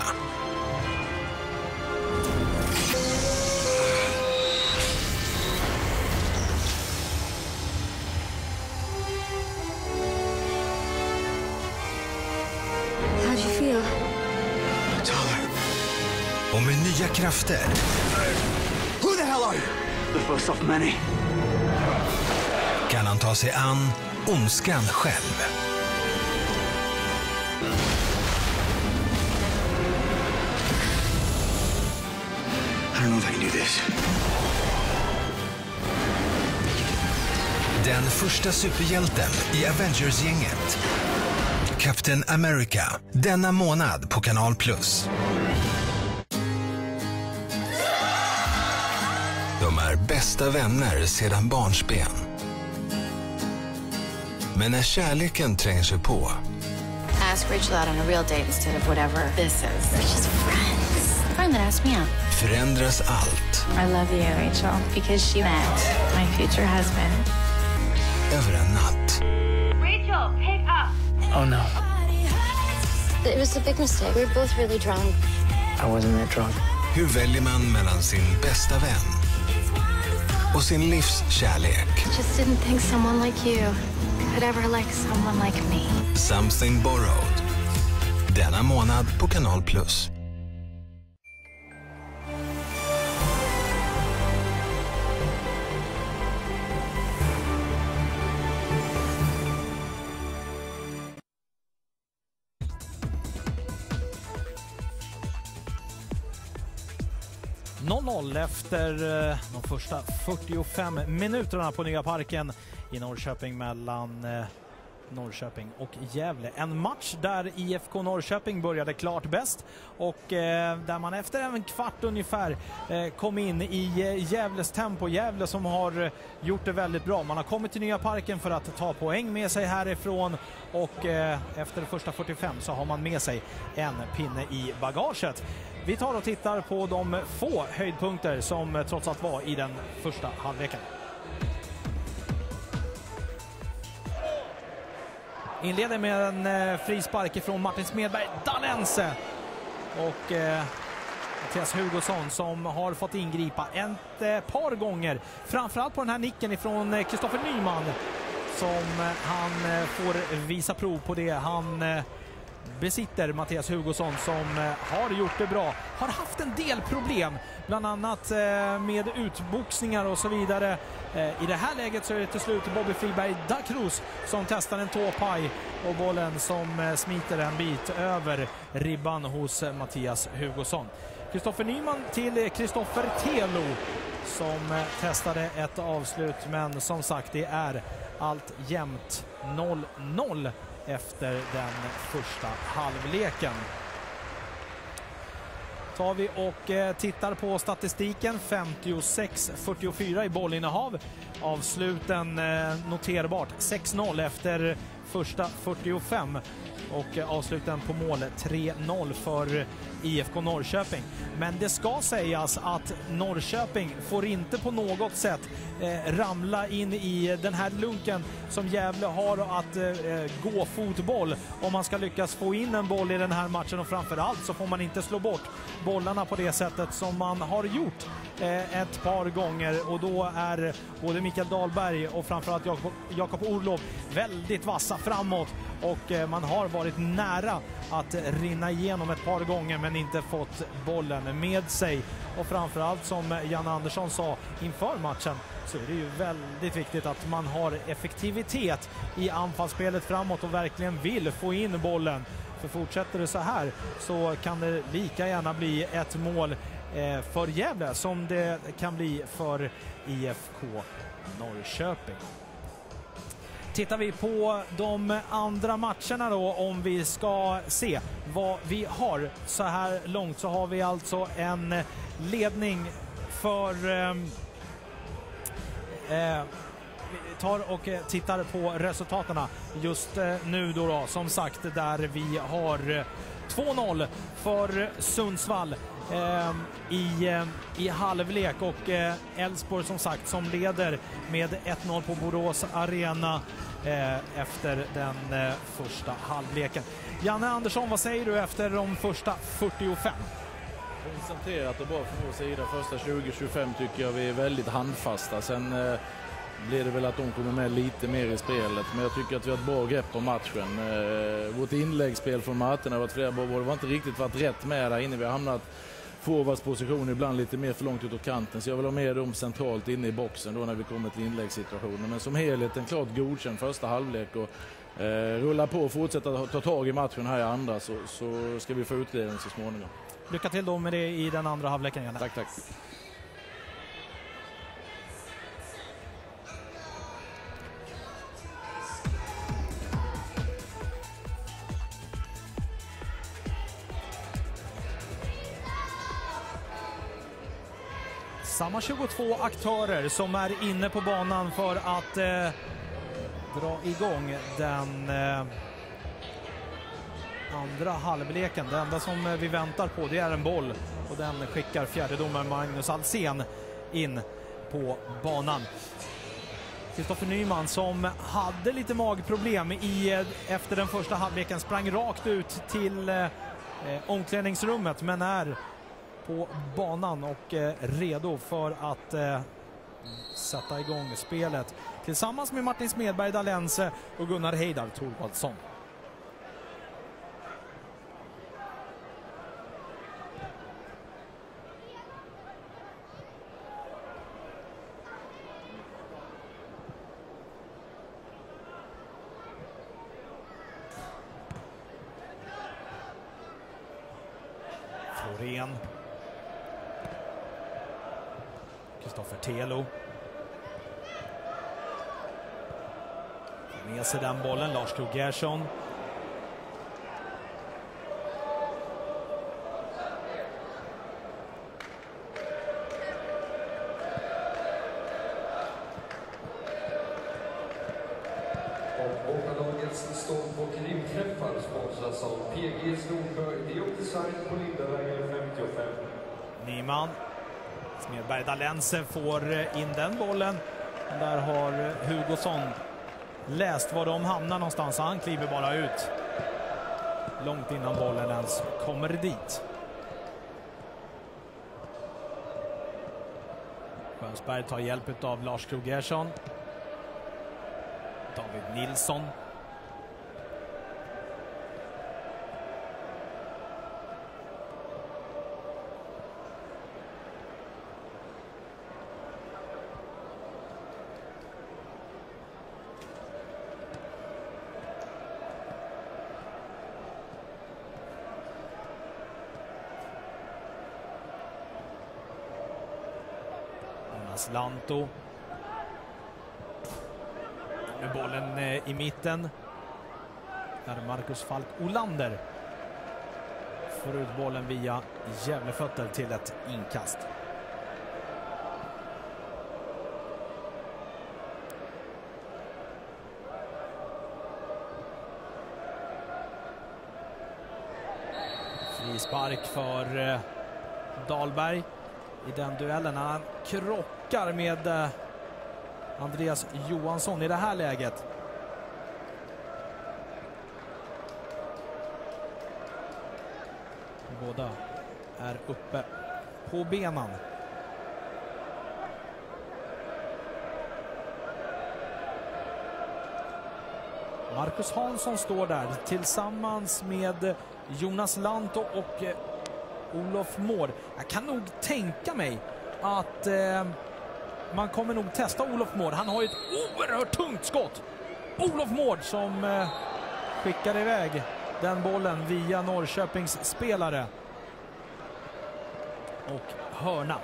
How'd you feel? Och med nya krafter Who the hell are you? The first of many. Ta sig an ondskan själv. I don't know if I can do this. Den första superhjälten i Avengers-gänget. Captain America. Denna månad på Kanal+. Plus. De är bästa vänner sedan barnsben. Men när kärleken tränger sig på Ask Rachel out on a real date instead of whatever this is. They're just friends. A friend that asked me out. förändras allt I love you, Rachel, because she met my future husband. över en natt. Rachel, pick up. Oh no. It was a big mistake. We were both really drunk. I wasn't that drunk. Hur väljer man mellan sin bästa vän och sin livs kärlek? Just didn't think someone like you could ever like someone like me. Something borrowed. Denna månad på Kanal+. Plus. Noll efter eh, de första 45 minuterna på Nya Parken i Norrköping mellan eh, Norrköping och Gävle. En match där IFK Norrköping började klart bäst och eh, där man efter en kvart ungefär eh, kom in i eh, Gävles tempo. Gävle som har eh, gjort det väldigt bra. Man har kommit till Nya Parken för att ta poäng med sig härifrån och eh, efter första 45 så har man med sig en pinne i bagaget. Vi tar och tittar på de få höjdpunkter som eh, trots allt var i den första halvleken. Inleder med en eh, frispark från Martin Smedberg, Dalense. Och eh, Mattias Hugosson som har fått ingripa ett eh, par gånger. Framförallt på den här nicken ifrån eh, Kristoffer Nyman som eh, han eh, får visa prov på det. Han besitter Mattias Hugosson som eh, har gjort det bra. Har haft en del problem, bland annat eh, med utboxningar och så vidare. Eh, I det här läget så är det till slut Bobby Friberg da Cruz som testar en tåpaj och bollen som smiter en bit över ribban hos Mattias Hugosson. Kristoffer Nyman till Kristoffer Telo som testade ett avslut men som sagt det är allt jämnt 0-0 efter den första halvleken. Tar vi och eh, tittar på statistiken 56-44 i bollinnehav. Avsluten eh, noterbart 6-0 efter första 45 och eh, avsluten på mål 3-0 för IFK Norrköping. Men det ska sägas att Norrköping får inte på något sätt eh, ramla in i den här lunken som Gävle har att eh, eh, gå fotboll. Om man ska lyckas få in en boll i den här matchen och framförallt så får man inte slå bort bollarna på det sättet som man har gjort eh, ett par gånger. Och då är både Mikael Dahlberg och framförallt Jakob, Jakob Orlov väldigt vassa framåt och eh, man har varit nära att rinna igenom ett par gånger men inte fått bollen med sig. Och framförallt som Jan Andersson sa inför matchen så är det ju väldigt viktigt att man har effektivitet i anfallsspelet framåt och verkligen vill få in bollen. För fortsätter det så här så kan det lika gärna bli ett mål eh, för Gävle som det kan bli för IFK Norrköping. Tittar vi på de andra matcherna då, om vi ska se vad vi har. Så här långt, så har vi alltså en ledning för eh, eh, vi tar och eh, tittar på resultaten just eh, nu då, då, som sagt, där vi har eh, 2-0 för Sundsvall eh, i, eh, i halvlek och eh, Elfsborg som sagt som leder med 1-0 på Borås Arena eh, efter den eh, första halvleken. Janne Andersson, vad säger du efter de första 45? Koncentrerat och bra från vår sida. Första 20-25 tycker jag vi är väldigt handfasta. Sen eh, blir det väl att de kommer med lite mer i spelet. Men jag tycker att vi har ett bra grepp på matchen. Eh, vårt inläggsspel från Martin har varit flera bra. Det var inte riktigt varit rätt med där inne. Vi har hamnat forwardsposition ibland lite mer för långt utåt kanten. Så jag vill ha med dem centralt inne i boxen då när vi kommer till inläggssituationen. Men som helhet en klart godkänd första halvlek och eh, rulla på och fortsätta ta tag i matchen här i andra så, så ska vi få utdelning så småningom. Lycka till då med det i den andra halvleken, Janne. Tack, tack. Samma 22 aktörer som är inne på banan för att eh, dra igång den eh, andra halvleken. Det enda som eh, vi väntar på det är en boll och den skickar fjärdedomaren Magnus Alsen in på banan. Kristoffer Nyman som hade lite magproblem i, eh, efter den första halvleken sprang rakt ut till eh, eh omklädningsrummet men är på banan och eh, redo för att eh, sätta igång spelet tillsammans med Martin Smedberg, Dalense eh, och Gunnar Heidar Thorvaldsson. Florén. Kristoffer Telo. Får med sig den bollen, Lars Krogh Gerson. Och bortalagets stånd på krimträffar sponsras av PGs Nordberg Design på Lindavägen 55. Nyman. Smedberg Dalense får in den bollen. Där har Hugosson läst var de hamnar någonstans. Han kliver bara ut. Långt innan bollen ens kommer dit. Sjönsberg tar hjälp av Lars Krogh David Nilsson. Jonas Lanto. Med bollen eh, i mitten. Där Marcus Falk Olander. Får ut bollen via Gävlefötter till ett inkast. Frispark för eh, Dahlberg i den duellen. Han krockar med eh, Andreas Johansson i det här läget. Båda är uppe på benen. Marcus Hansson står där tillsammans med Jonas Lanto och eh, Olof Mård. Jag kan nog tänka mig att eh, man kommer nog testa Olof Mård. Han har ju ett oerhört tungt skott. Olof Mård som eh, skickar iväg den bollen via Norrköpings spelare. Och hörna.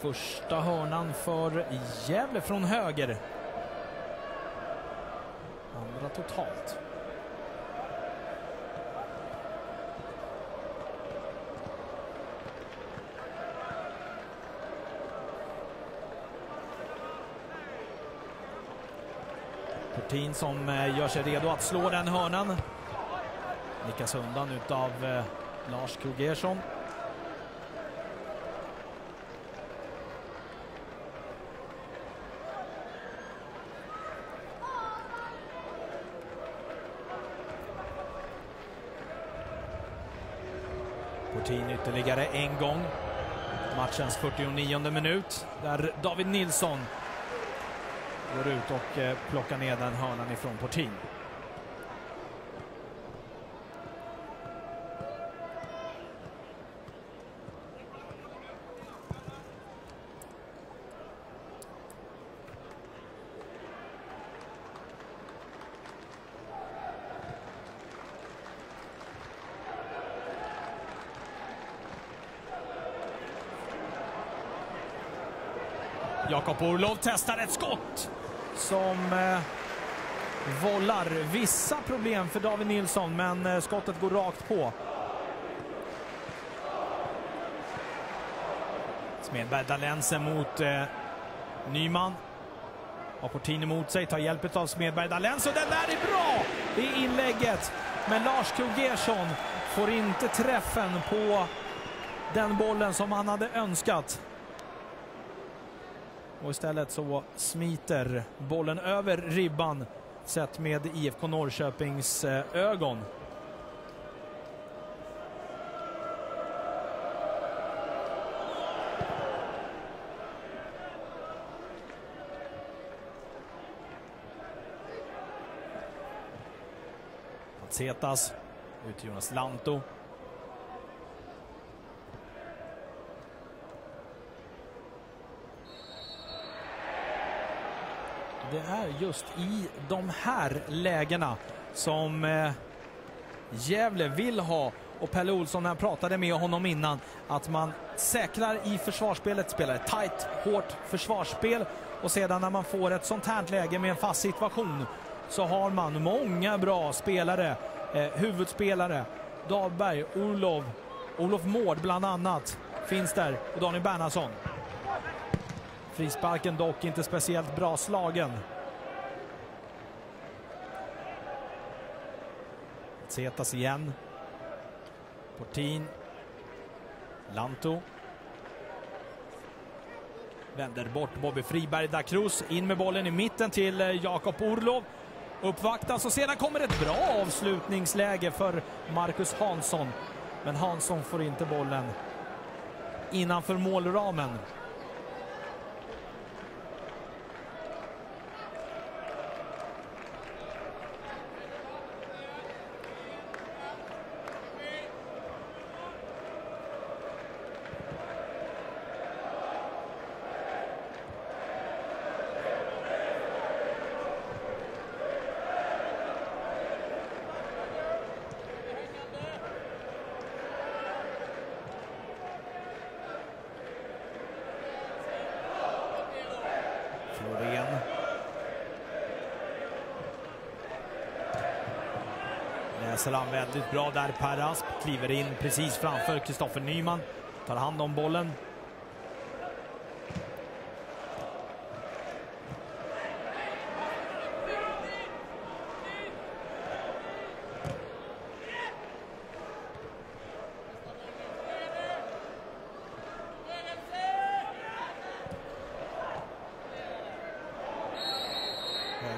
Första hörnan för Gävle från höger. Andra totalt. Portin som eh, gör sig redo att slå den hörnan. Nickas undan utav eh, Lars Krogersson. Portin ytterligare en gång. Matchens 49 minut där David Nilsson går ut och eh, plockar ner den hörnan ifrån Portin. Jakob Orlov testar ett skott som eh, vållar vissa problem för David Nilsson, men eh, skottet går rakt på. Smedberg Dalense mot eh, Nyman. Har Portin emot sig, tar hjälp av Smedberg Dalense och den där är bra i inlägget. Men Lars Krogersson får inte träffen på den bollen som han hade önskat. Och istället så smiter bollen över ribban sett med IFK Norrköpings eh, ögon. Zetas ut till Jonas Lanto. Det är just i de här lägena som eh, Gävle vill ha och Pelle Olsson, när jag pratade med honom innan, att man säkrar i försvarsspelet, spelar ett tajt, hårt försvarsspel och sedan när man får ett sånt här läge med en fast situation så har man många bra spelare, eh, huvudspelare. Dahlberg, Olof, Olof Mård bland annat finns där och Daniel Bernhardsson. Frisparken dock inte speciellt bra slagen. Zetas igen. Portin. Lanto. Vänder bort Bobby Friberg da Cruz. In med bollen i mitten till eh, Jakob Orlov. Uppvaktas och sedan kommer ett bra avslutningsläge för Marcus Hansson. Men Hansson får inte bollen innanför målramen. Florén. Läser väldigt bra där, Per Asp. Kliver in precis framför Kristoffer Nyman. Tar hand om bollen.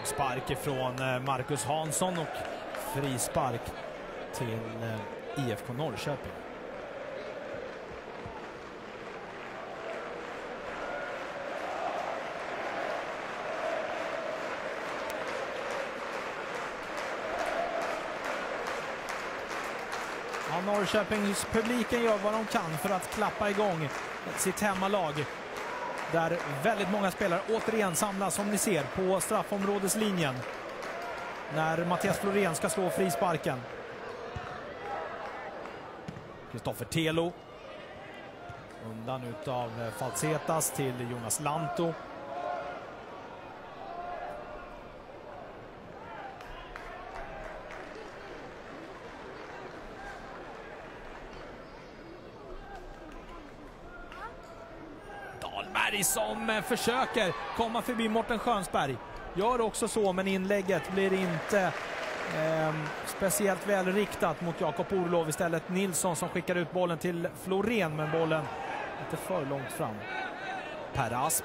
Spark ifrån eh, Marcus Hansson och frispark till eh, IFK Norrköping. Ja, Norrköpings publiken gör vad de kan för att klappa igång sitt hemmalag. Där väldigt många spelare återigen samlas som ni ser på straffområdeslinjen. När Mattias Florén ska slå frisparken. Kristoffer Telo. Undan utav Falsetas till Jonas Lanto. Dahlberg som försöker komma förbi Morten Schönsberg. Gör också så, men inlägget blir inte eh, speciellt väl riktat mot Jakob Orlov. Istället Nilsson som skickar ut bollen till Florén, men bollen inte för långt fram. Per Asp.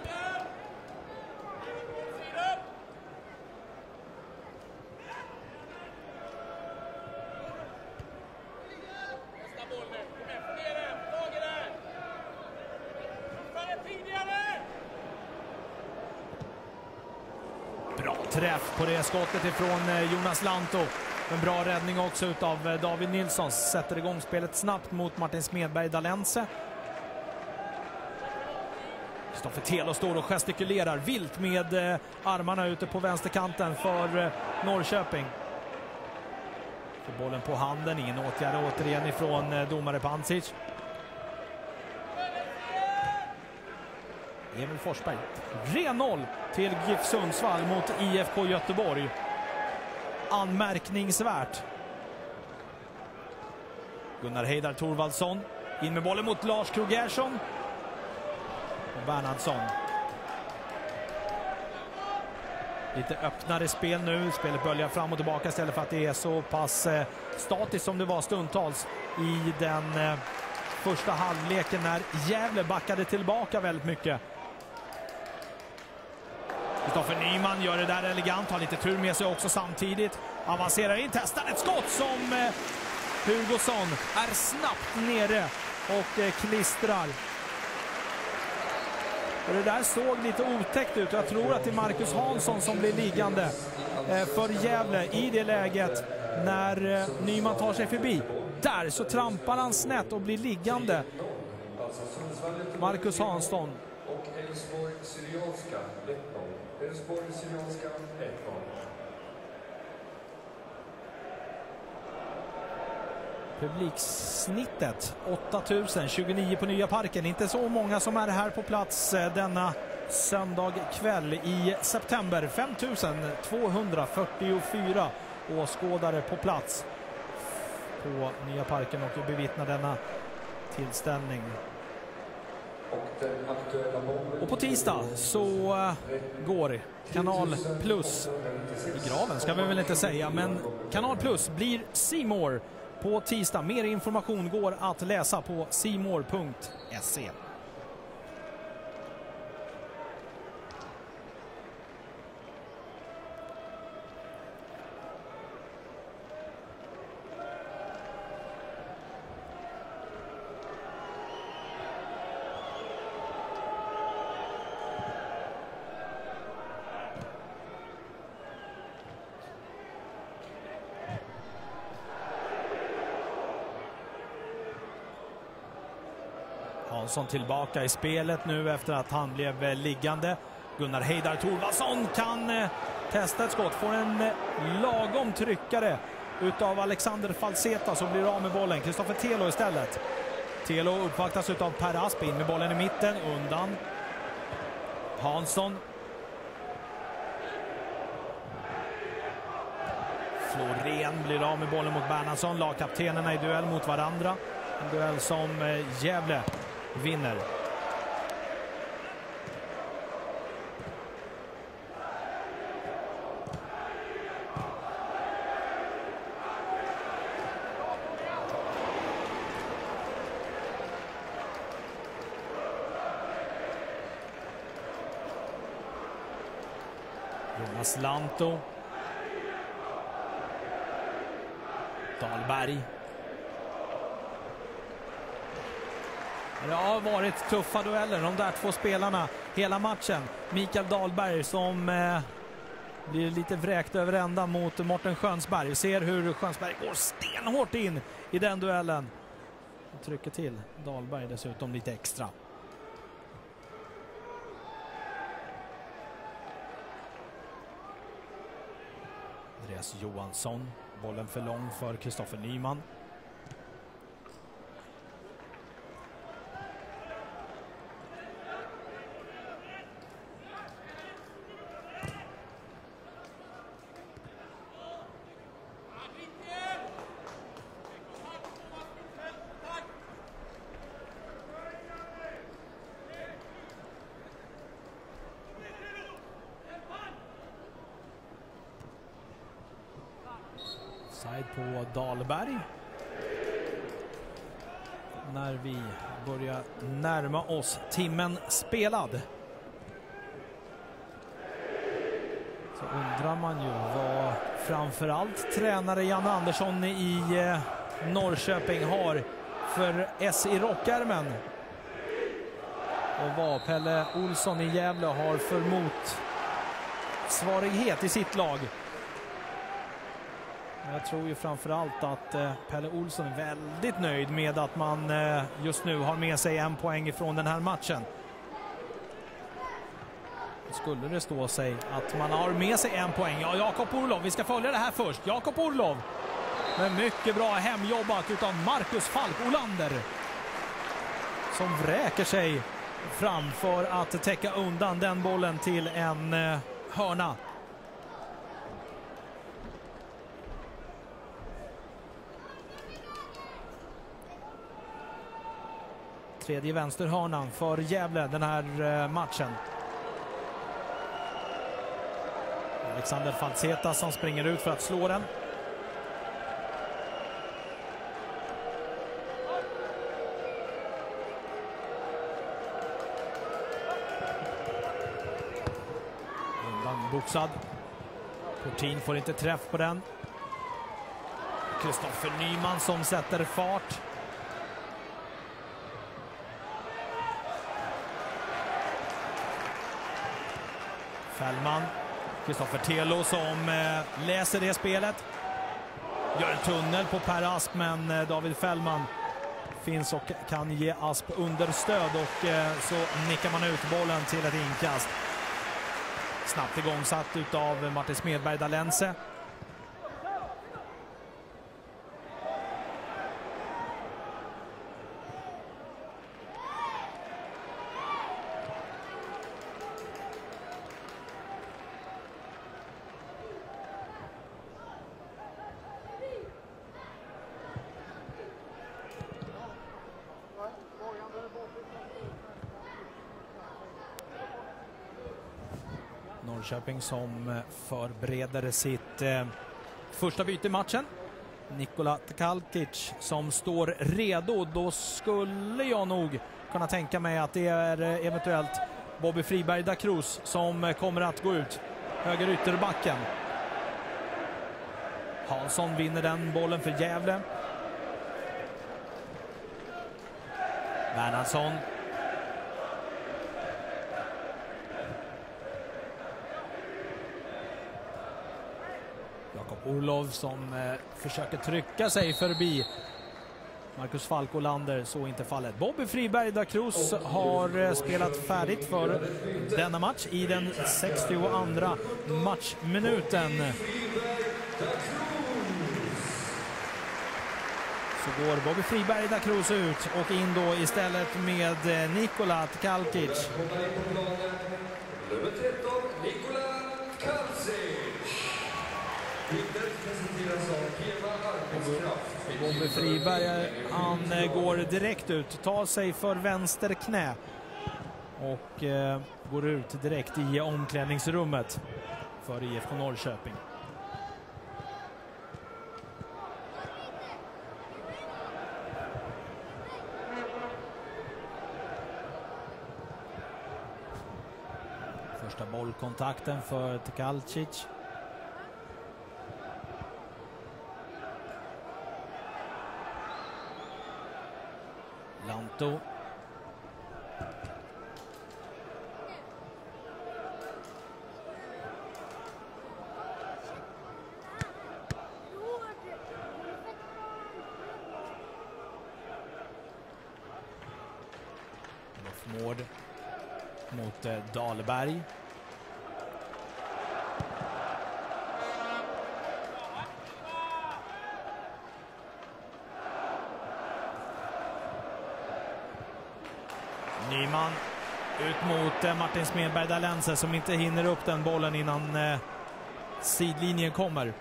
Bra träff på det skottet ifrån eh, Jonas Lanto. En bra räddning också av eh, David Nilsson. Sätter igång spelet snabbt mot Martin Smedberg Dalense. Kristoffer Telo står och gestikulerar vilt med eh, armarna ute på vänsterkanten för Norrköping. Får bollen på handen, ingen åtgärd återigen ifrån domare Pancic. Emil Forsberg. Ren noll till GIF Sundsvall mot IFK Göteborg. Anmärkningsvärt. Gunnar Heidar Thorvaldsson. In med bollen mot Lars Krogh Och Bernhardsson. Lite öppnare spel nu. Spelet böljar fram och tillbaka istället för att det är så pass eh, statiskt som det var stundtals i den eh, första halvleken när Gävle backade tillbaka väldigt mycket. Kristoffer Nyman gör det där elegant, har lite tur med sig också samtidigt. Avancerar in, testar ett skott som eh, Hugosson är snabbt nere och eh, klistrar. Och det där såg lite otäckt ut. Jag tror att det är Marcus Hansson som blir liggande eh, för Gävle i det läget när eh, Nyman tar sig förbi. Där så trampar han snett och blir liggande. Marcus Hansson. Och Elfsborg Syrianska 1-0. Elfsborg Syrianska 1-0. Publiksnittet 8029 på Nya Parken. Inte så många som är här på plats eh, denna söndag kväll i september. 5244 åskådare på plats på Nya Parken och bevittnar denna tillställning. Och på tisdag så eh, går Kanal Plus i graven ska vi väl inte säga, men Kanal Plus blir Simor på tisdag. Mer information går att läsa på simor.se. Hansson tillbaka i spelet nu efter att han blev eh, liggande. Gunnar Heidar Thorvaldsson kan eh, testa ett skott, får en eh, lagom tryckare utav Alexander Falseta som blir av med bollen. Kristoffer Telo istället. Telo uppvaktas utav Per Asp in med bollen i mitten, undan. Hansson. Florén blir av med bollen mot Bernhardsson. Lagkaptenerna i duell mot varandra. En duell som Gävle vinner. Jonas Lanto. Dahlberg. Det har varit tuffa dueller, de där två spelarna, hela matchen. Mikael Dahlberg som eh, blir lite vräkt över ända mot Morten Schönsberg. Ser hur Skönsberg går stenhårt in i den duellen. Och trycker till Dahlberg dessutom lite extra. Andreas Johansson. Bollen för lång för Kristoffer Nyman. Offside på Dahlberg. När vi börjar paus. timmen spelad. Så undrar man ju vad framförallt tränare Janne Andersson i eh, Norrköping har för S i rockärmen. Och vad Pelle Olsson i Gävle har för motsvarighet i sitt lag. Jag tror ju framförallt att eh, Pelle Olsson är väldigt nöjd med att man eh, just nu har med sig en poäng ifrån den här matchen. Skulle det stå sig att man har med sig en poäng, ja Jakob Orlov, vi ska följa det här först. Jakob Orlov. Men mycket bra hemjobbat utav Marcus Falk Olander. Som vräker sig fram för att täcka undan den bollen till en eh, hörna. Tredje vänsterhörnan för Gävle den här eh, matchen. Alexander Falseta som springer ut för att slå den. Undanboxad. Portin får inte träff på den. Kristoffer Nyman som sätter fart. Fällman. Kristoffer Telo som eh, läser det spelet. Gör en tunnel på Per Asp, men eh, David Fällman finns och kan ge Asp understöd och eh, så nickar man ut bollen till ett inkast. Snabbt igångsatt utav Martin Smedberg Dalense. Norrköping som eh, förbereder sitt eh, första byte i matchen. Nikola Tkalkic som står redo. Då skulle jag nog kunna tänka mig att det är eh, eventuellt Bobby Friberg da Cruz som eh, kommer att gå ut. Höger ytterbacken. Hansson vinner den bollen för Gävle. Bernhardsson Jakob Orlov som eh, försöker trycka sig förbi Marcus Falk Olander, så inte fallet. Bobby Friberg da Cruz har eh, spelat färdigt för denna match i den 62 matchminuten. Så går Bobby Friberg da Cruz ut och in då istället med eh, Nikola Tkalkic. Bobby Friberg, han eh, går direkt ut, tar sig för vänster knä och eh, går ut direkt i omklädningsrummet för IFK Norrköping. Första bollkontakten för Tkalcic. Neto. Mård mot eh, Dahlberg. Mot eh, Martin Smedberg Dalense som inte hinner upp den bollen innan eh, sidlinjen kommer.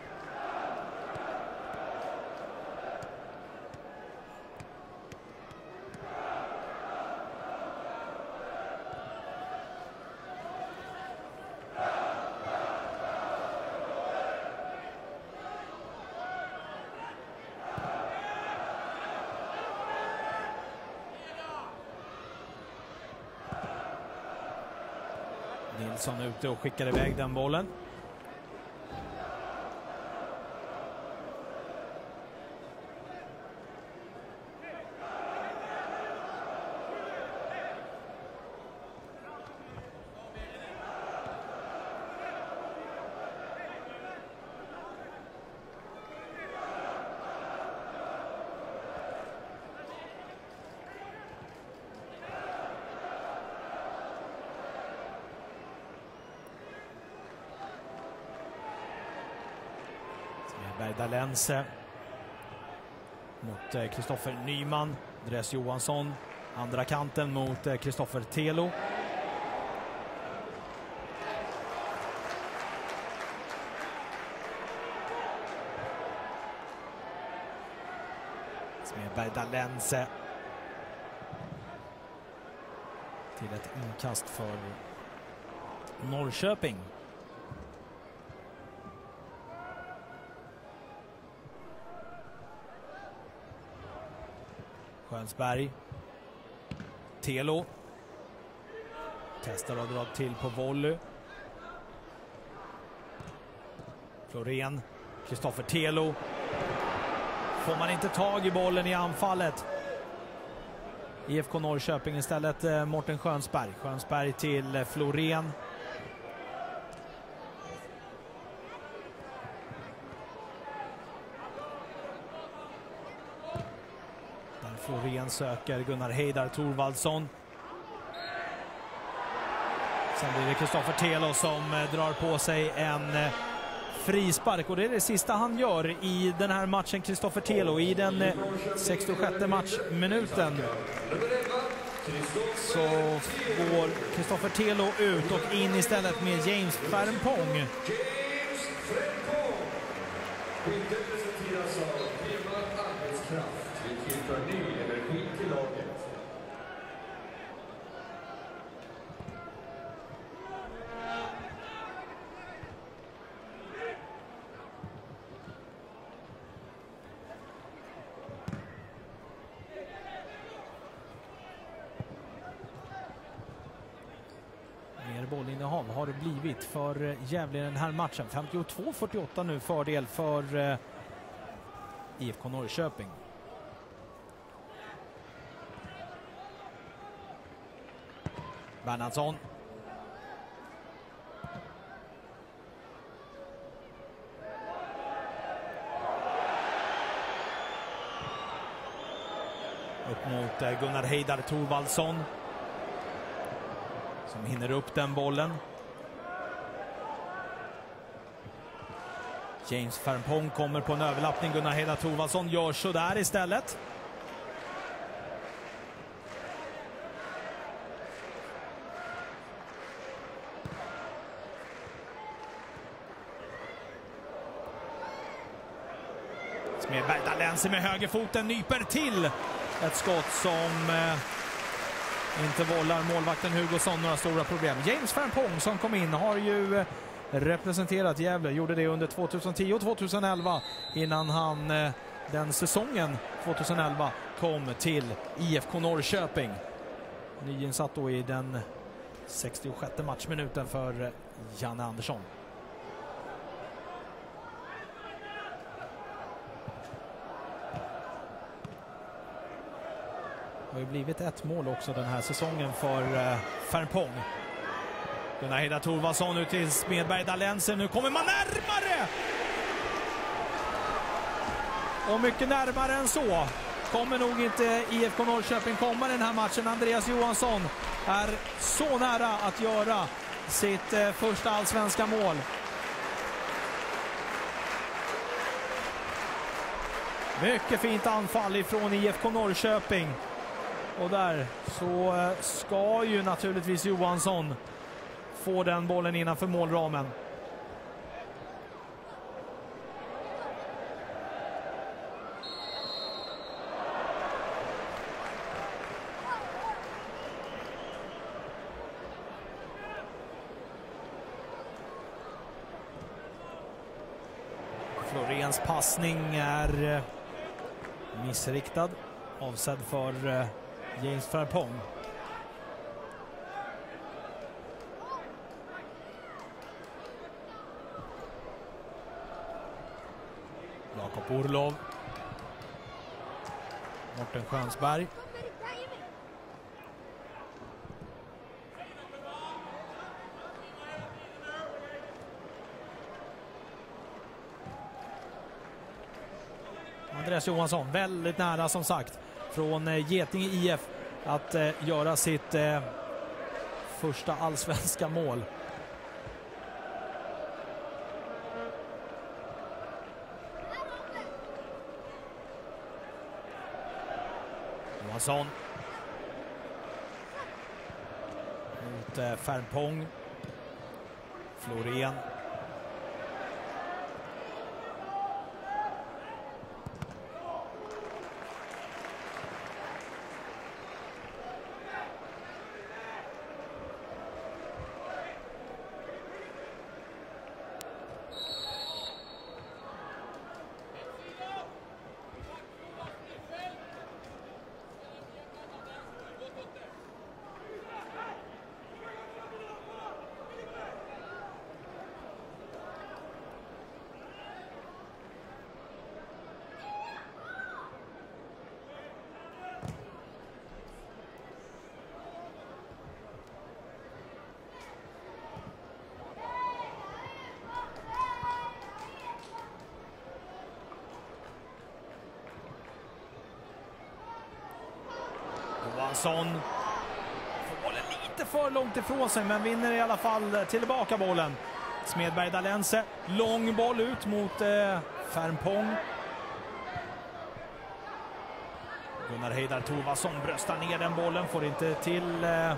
Nilsson ute och skickar iväg den bollen. Lense mot eh, Kristoffer Nyman. Dres Johansson, andra kanten mot eh, Kristoffer Telo. Smedberg Dalense. Till ett inkast för Norrköping. Skönsberg. Telo. Testar att dra till på volley. Florén. Kristoffer Telo. Får man inte tag i bollen i anfallet. IFK Norrköping istället eh, Morten Skönsberg. Skönsberg till eh, Florén. Sen söker Gunnar Heidar Thorvaldsson. Sen blir det Kristoffer Telo som eh, drar på sig en eh, frispark och det är det sista han gör i den här matchen, Kristoffer Telo. I den eh, 66 matchminuten så går Kristoffer Telo ut och in istället med James Fermpong. Skyddet presenteras av Privat Arbetskraft. Vi tillför ny energi till laget. Mer bollinnehav viktigt det för eh, Gävle i den här matchen. 52-48 nu fördel för eh, IFK Norrköping. Bernhardsson. Upp mot eh, Gunnar Heidar Thorvaldsson. Som hinner upp den bollen. James Fermpong kommer på en överlappning. Gunnar Heidar Thorvaldsson gör så där istället. Smedberg Dalensi med högerfoten nyper till ett skott som eh, inte vållar målvakten Hugosson några stora problem. James Fermpong som kom in har ju eh, representerat Gävle, gjorde det under 2010 och 2011 innan han eh, den säsongen 2011 kom till IFK Norrköping. Nyinsatt då i den 66 matchminuten för eh, Janne Andersson. Det har ju blivit ett mål också den här säsongen för eh, Fernpong. Fermpong. Gunnar Hedda Thorvaldsson ut till Smedberg Dalenser. Nu kommer man närmare! Och mycket närmare än så kommer nog inte IFK Norrköping komma den här matchen. Andreas Johansson är så nära att göra sitt eh, första allsvenska mål. Mycket fint anfall ifrån IFK Norrköping. Och där så eh, ska ju naturligtvis Johansson få den bollen innanför målramen. Florens passning är eh, missriktad. Avsedd för eh, James Farpong. Burlov. Orlov. Morten Skönsberg. Andreas Johansson väldigt nära som sagt från eh, Getinge IF att eh, göra sitt eh, första allsvenska mål. Johansson. Mot eh, Fernpong. Florén. Johansson får bollen lite för långt ifrån sig men vinner i alla fall tillbaka bollen. Smedberg Dalense, lång boll ut mot eh, Fernpong. Gunnar Heidar Tovasson bröstar ner den bollen, får inte till eh,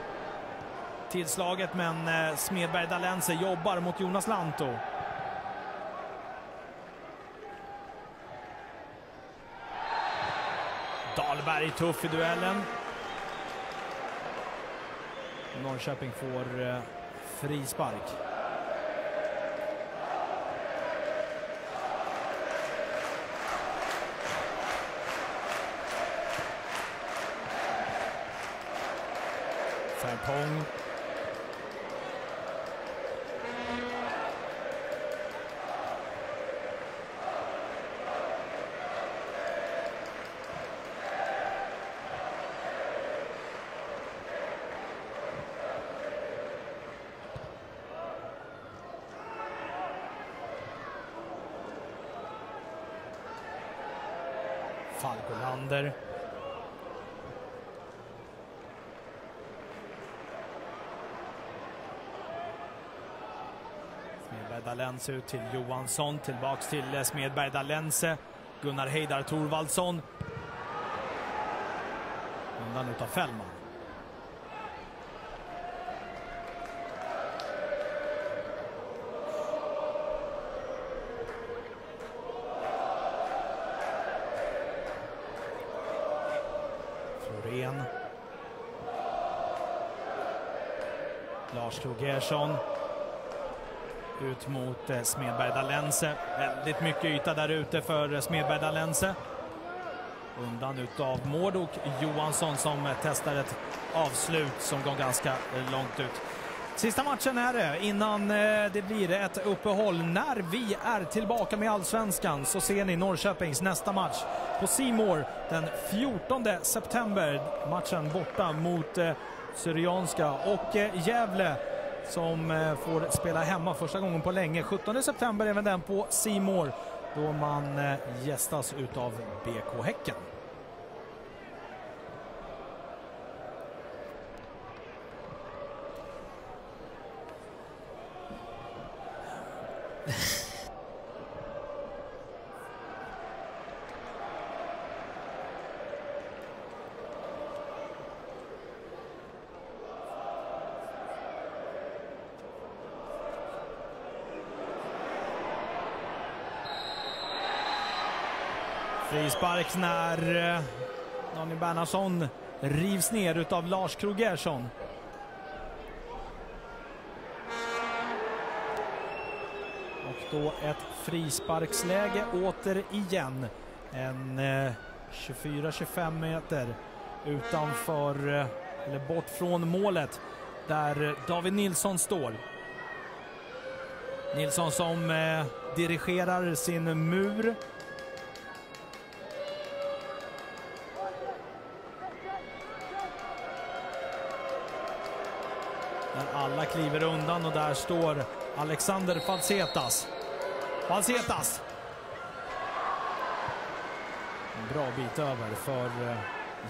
tillslaget men eh, Smedberg Dalense jobbar mot Jonas Lanto. Dahlberg tuff i duellen. Norrköping får eh, frispark. Ferpong. Falkolander. Smedberg ut till Johansson, tillbaks till Smedberg Dalense. Gunnar Heidar Torvaldsson. Undan utav Fällman. Florén. Lars Krogersson. Ut mot eh, Smedberg Dalense. Väldigt mycket yta där ute för eh, Smedberg Dalense. Undan utav Mårdok Johansson som eh, testar ett avslut som går ganska eh, långt ut. Sista matchen är det innan det blir ett uppehåll. När vi är tillbaka med Allsvenskan så ser ni Norrköpings nästa match på Simor den 14 september. Matchen borta mot Syrianska och Gävle som eh, får spela hemma första gången på länge. 17 september även den på Simor då man eh, gästas utav BK Häcken. Frispark när eh, Daniel Bernhardsson rivs ner utav Lars Krogersson. Och då ett frisparksläge återigen. En eh, 24-25 meter utanför, eh, eller bort från målet, där David Nilsson står. Nilsson som eh, dirigerar sin mur. Alla kliver undan och där står Alexander Falsetas. Falsetas! En bra bit över för eh,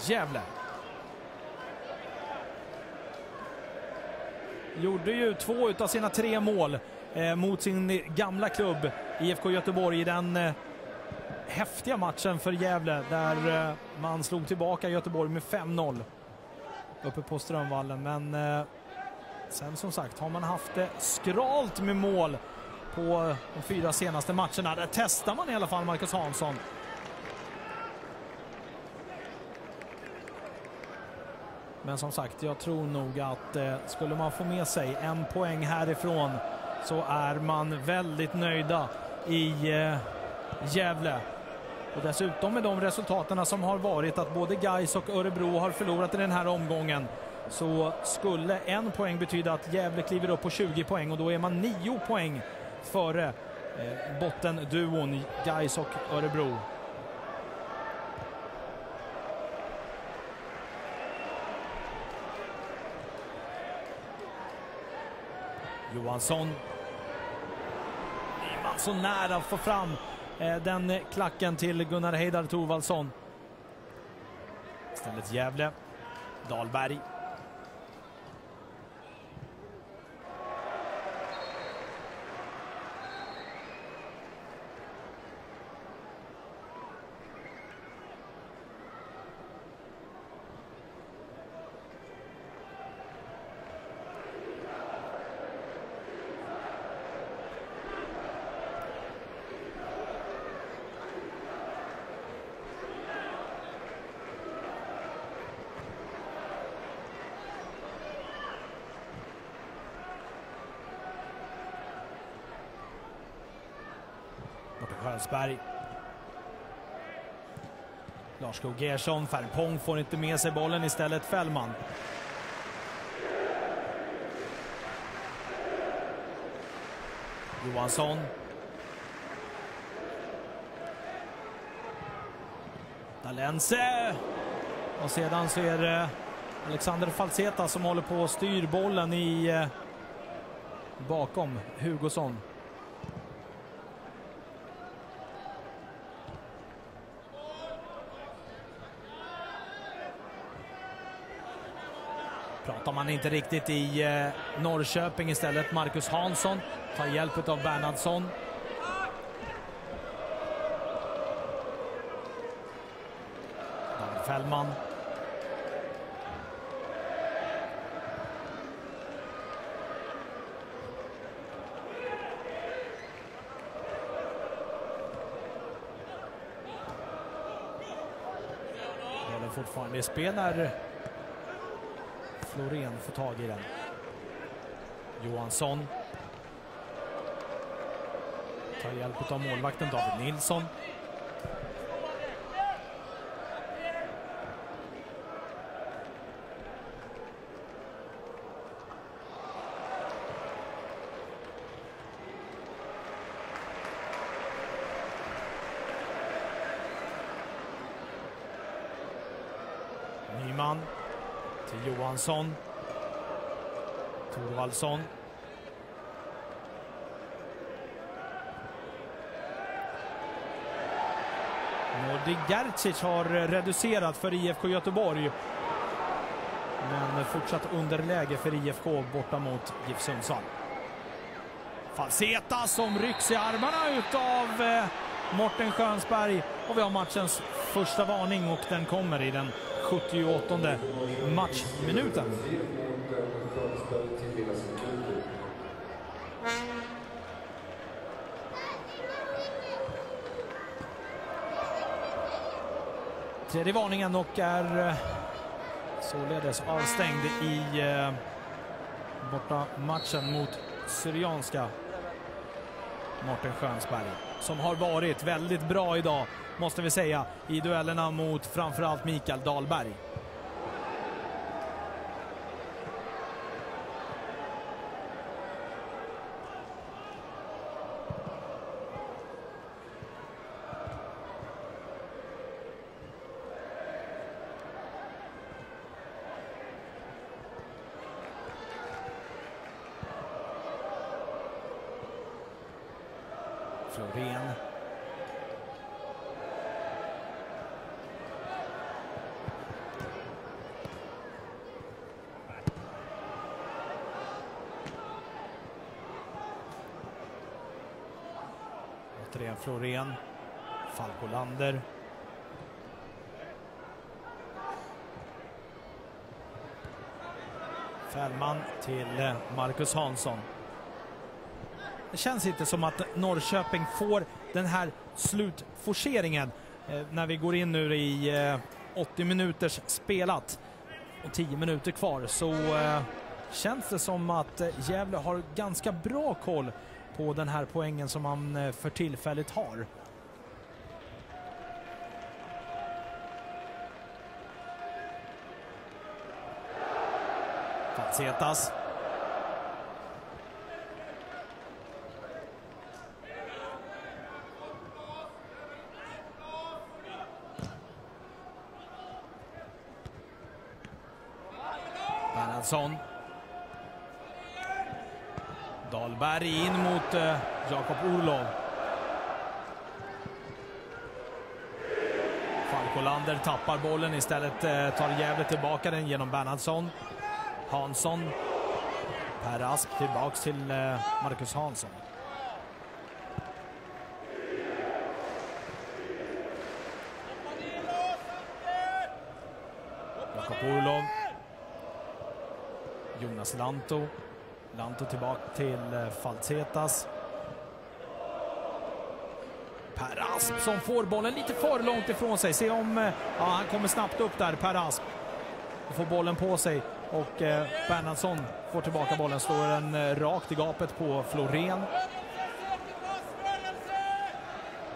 Gävle. Gjorde ju två av sina tre mål eh, mot sin gamla klubb IFK Göteborg i den eh, häftiga matchen för Gävle där eh, man slog tillbaka Göteborg med 5-0 uppe på Strömvallen. Men eh, sen som sagt har man haft det skralt med mål på de fyra senaste matcherna. Där testar man i alla fall Marcus Hansson. Men som sagt, jag tror nog att eh, skulle man få med sig en poäng härifrån så är man väldigt nöjda i eh, Gävle. Och dessutom med de resultaten som har varit att både Gais och Örebro har förlorat i den här omgången så skulle en poäng betyda att Gävle kliver upp på 20 poäng och då är man 9 poäng före eh, bottenduon Gais och Örebro. Johansson. Är man så nära att få fram eh, den klacken till Gunnar Heidar Thorvaldsson. Istället Gävle. Dahlberg. Skönsberg. Lars Gersson, Gerson, får inte med sig bollen istället Fällman. Johansson. Dalense. Och sedan så är det Alexander Falseta som håller på och styr bollen i eh, bakom Hugosson. Pratar man inte riktigt i eh, Norrköping istället. Marcus Hansson tar hjälp av Bernhardsson. David Fällman. Bollen fortfarande i spel när Florén får tag i den. Johansson. Tar hjälp av målvakten David Nilsson. Nyman till Johansson. Thorvaldsson. Nordi Gercic har reducerat för IFK Göteborg. Men fortsatt underläge för IFK borta mot GIF Sundsvall. Falseta som rycks i armarna utav eh, Morten Sjönsberg. Och vi har matchens första varning och den kommer i den 78 matchminuten. tredje varningen och är eh, således avstängd i eh, borta matchen mot Syrianska. Martin Schönsberg, som har varit väldigt bra idag måste vi säga i duellerna mot framförallt Mikael Dahlberg. Florén. Återigen Florén. Falkolander. Fällman till eh, Marcus Hansson. Det känns inte som att Norrköping får den här slutforceringen eh, när vi går in nu i eh, 80 minuters spelat och 10 minuter kvar så eh, känns det som att eh, Gävle har ganska bra koll på den här poängen som han eh, för tillfället har. Fatsetas. Bernhardsson. Dahlberg in mot eh, Jakob Orlov. Falkolander tappar bollen. Istället eh, tar Gävle tillbaka den genom Bernhardsson. Hansson. Per Rask tillbaks till eh, Marcus Hansson. Jakob Orlov. Jonas Lanto. Lanto tillbaka till eh, Falsetas. Per Asp som får bollen lite för långt ifrån sig. Se om... Eh, ja, han kommer snabbt upp där, Per Asp. Får bollen på sig och eh, Bernhardsson får tillbaka bollen. Slår den eh, rakt i gapet på Florén.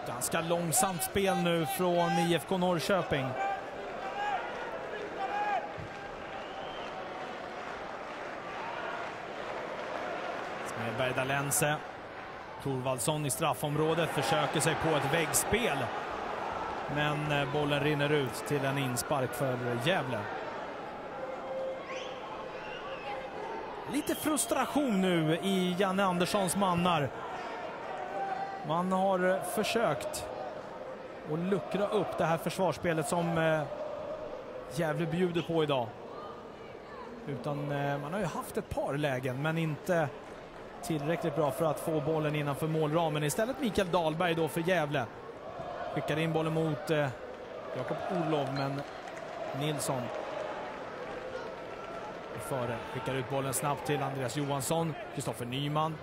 Ganska långsamt spel nu från IFK Norrköping. Smedberg Torvaldsson i straffområdet försöker sig på ett väggspel. Men eh, bollen rinner ut till en inspark för Gävle. Lite frustration nu i Janne Anderssons mannar. Man har eh, försökt att luckra upp det här försvarsspelet som eh, Gävle bjuder på idag. Utan man har ju haft ett par lägen men inte tillräckligt bra för att få bollen innanför målramen. Istället Mikael Dahlberg då för Gävle. Skickar in bollen mot eh, Jakob Olof, men Nilsson är före. Skickar ut bollen snabbt till Andreas Johansson. Kristoffer Nyman.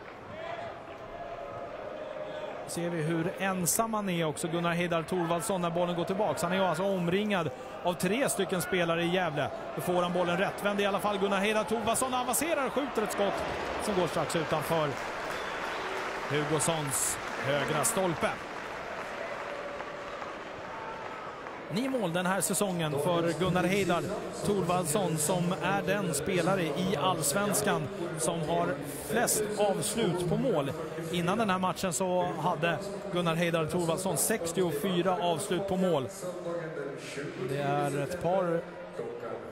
Ser vi hur ensam han är också, Gunnar Heidar Thorvaldsson, när bollen går tillbaka. Han är alltså omringad av tre stycken spelare i Gävle. Då får han bollen rättvänd i alla fall. Gunnar Heidar Tovasson avancerar och skjuter ett skott som går strax utanför Hugossons högra stolpe. Nio mål den här säsongen för Gunnar Heidar Thorvaldsson som är den spelare i allsvenskan som har flest avslut på mål. Innan den här matchen så hade Gunnar Heidar Thorvaldsson 64 avslut på mål. Det är ett par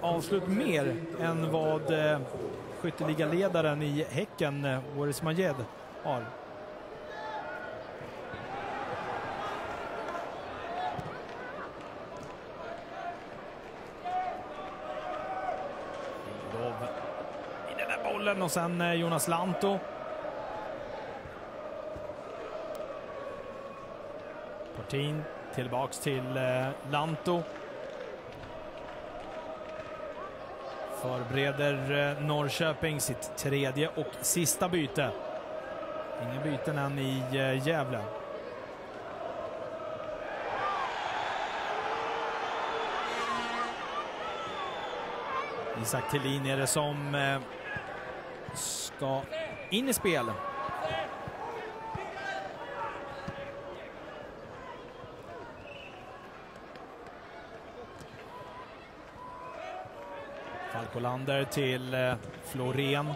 avslut mer än vad eh, skytteligaledaren i Häcken, eh, Boris Majed, har. Lov i den där bollen och sen eh, Jonas Lanto. Portin tillbaks till eh, Lanto. Förbereder eh, Norrköping sitt tredje och sista byte. Inga byten än i Gävle. Isak Thelin är det som ska in i spel. Falkolander till eh, Florén.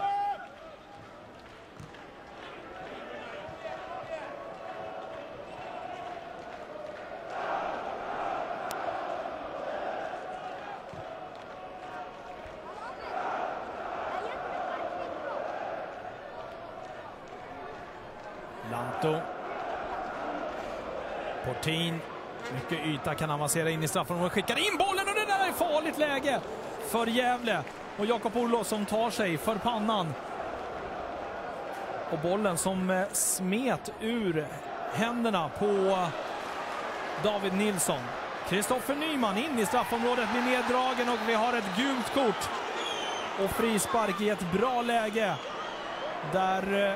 Lanto. Portin. Mycket yta kan avancera in i straffområdet. Skickar in bollen och det där är farligt läge för Gävle. Och Jakob Olofsson tar sig för pannan. Och bollen som eh, smet ur händerna på David Nilsson. Kristoffer Nyman in i straffområdet, blir neddragen och vi har ett gult kort. Och frispark i ett bra läge. Där eh,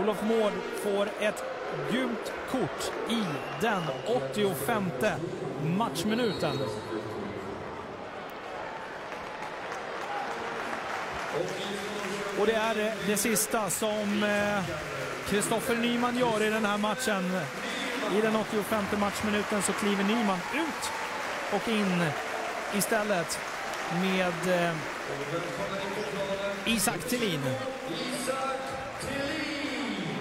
Olof Mård får ett gult kort i den 85 matchminuten. Och det är det sista som eh, Kristoffer Nyman gör i den här matchen. I den 85 matchminuten så kliver Nyman ut och in istället med eh, Isak Thelin. Isak Tillin av Prima Arbetskraft. Vi tillför ny energi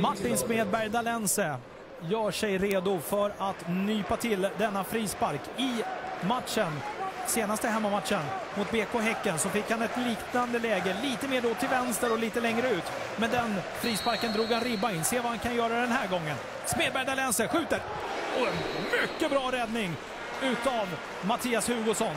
Martin Smedberg Dalense gör sig redo för att nypa till denna frispark i matchen. Senaste hemmamatchen mot BK Häcken så fick han ett liknande läge, lite mer då till vänster och lite längre ut. Men den frisparken drog han ribba in. Se vad han kan göra den här gången. Smedberg Dalense skjuter. Och en mycket bra räddning utav Mattias Hugosson.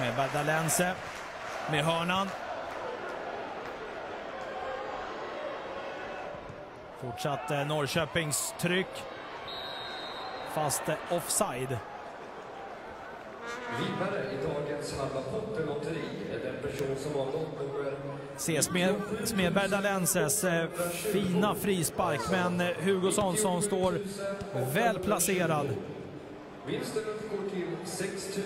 Smedberg Dalense med hörnan. Fortsatt eh, Norrköpings tryck. Fast eh, offside. Vinnare i dagens Halva Potter-lotteri är den person som har lottnummer... Se Smed, Smedberg Dalenses eh, fina frispark, men eh, Hugosson som står väl placerad. Vinsten uppgår till 6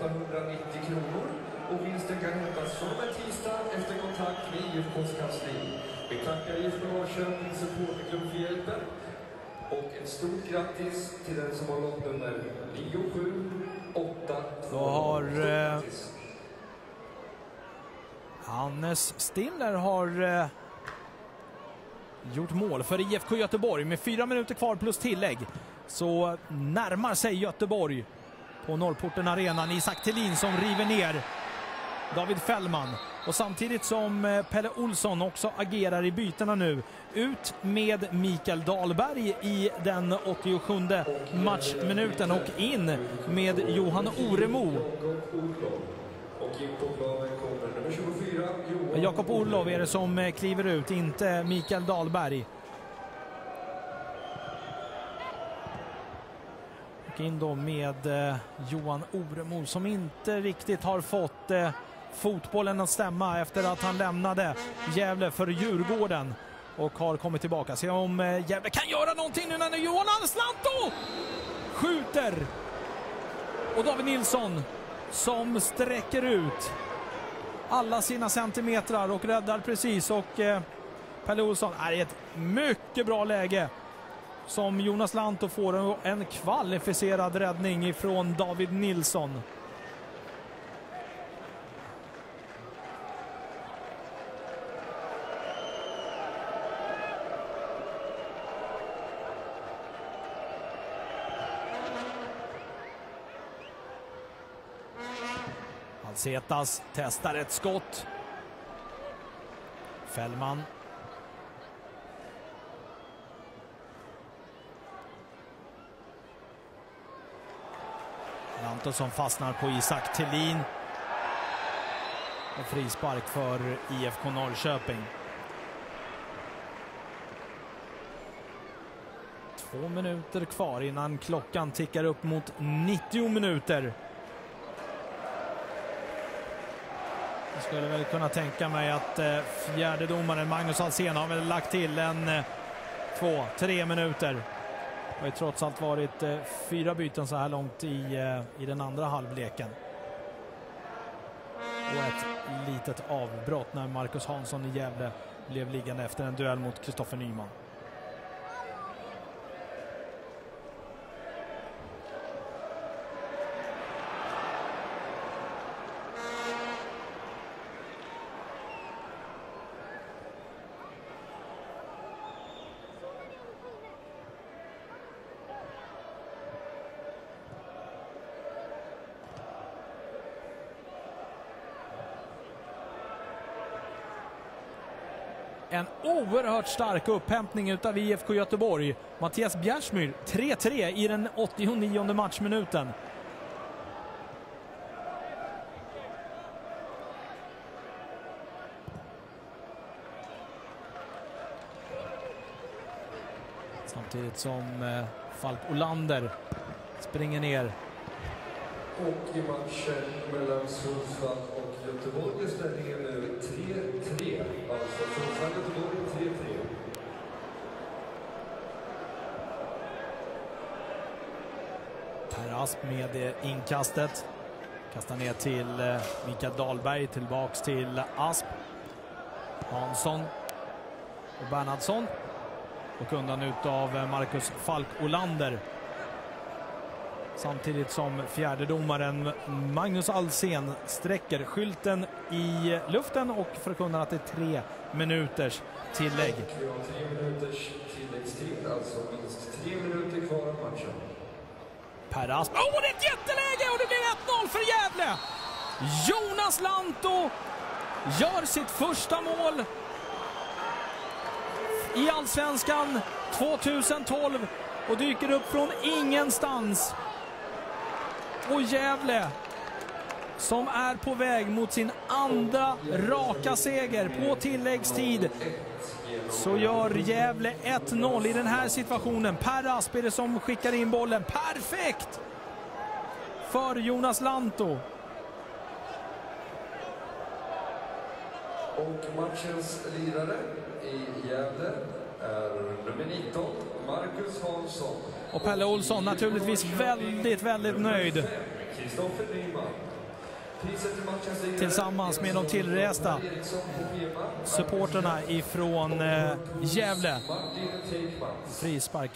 890 kronor och vinsten kan hämtas från och med tisdag efter kontakt med IFKs kansli. Vi tackar IFK Norrköpings supporterklubb för hjälpen och ett stort grattis till den som har lottnummer 9782. Då har eh, Hannes Stiller har eh, gjort mål för IFK Göteborg med fyra minuter kvar plus tillägg. Så närmar sig Göteborg på Norrporten Arenan. Isak Thelin som river ner David Fällman. Och samtidigt som eh, Pelle Olsson också agerar i bytena nu. Ut med Mikael Dahlberg i den 87 matchminuten och in med Johan Oremo. Jakob Orlov är det som eh, kliver ut, inte Mikael Dahlberg. Och in då med eh, Johan Oremo som inte riktigt har fått eh, fotbollen att stämma efter att han lämnade Gävle för Djurgården och har kommit tillbaka. Se om eh, Gävle kan göra någonting nu när Johan Aslanto skjuter. Och David Nilsson som sträcker ut alla sina centimetrar och räddar precis. Och eh, Pelle Olsson är i ett mycket bra läge som Jonas Lanto får en kvalificerad räddning ifrån David Nilsson. Alcetas testar ett skott. Fällman. Antonsson fastnar på Isak Thelin. Och frispark för IFK Norrköping. Två minuter kvar innan klockan tickar upp mot 90 minuter. Jag skulle väl kunna tänka mig att eh, fjärde domaren Magnus Alsen har väl lagt till en eh, två, tre minuter. Det har ju trots allt varit eh, fyra byten så här långt i, eh, i den andra halvleken. Och ett litet avbrott när Marcus Hansson i Gävle blev liggande efter en duell mot Kristoffer Nyman. En oerhört stark upphämtning utav IFK Göteborg. Mattias Bjärsmyr 3-3 i den 89 matchminuten. Samtidigt som eh, Falk Olander springer ner. Och i matchen mellan Sundsvall Göteborg är ställningen nu 3-3. Alltså Sundsvall-Göteborg 3-3. Per Asp med inkastet. Kastar ner till eh, Mikael Dahlberg, tillbaks till Asp. Hansson och Bernhardsson. Och undan utav eh, Marcus Falk Olander. Samtidigt som fjärdedomaren Magnus Alsen sträcker skylten i luften och förkunnar att det är tre minuters tillägg. Alltså. Per Asp. Åh, oh, det är ett jätteläge och det blir 1-0 för Gävle! Jonas Lantto gör sitt första mål i Allsvenskan 2012 och dyker upp från ingenstans. Och Gävle som är på väg mot sin andra raka seger på tilläggstid så gör Gävle 1-0 i den här situationen. Per Asp är det som skickar in bollen. Perfekt! För Jonas Lantto. Och matchens lirare i Gävle är nummer 19, Marcus Hansson. Och Pelle Olsson naturligtvis väldigt, väldigt nöjd. Tillsammans med de tillresta supporterna ifrån eh, Gävle. Frispark.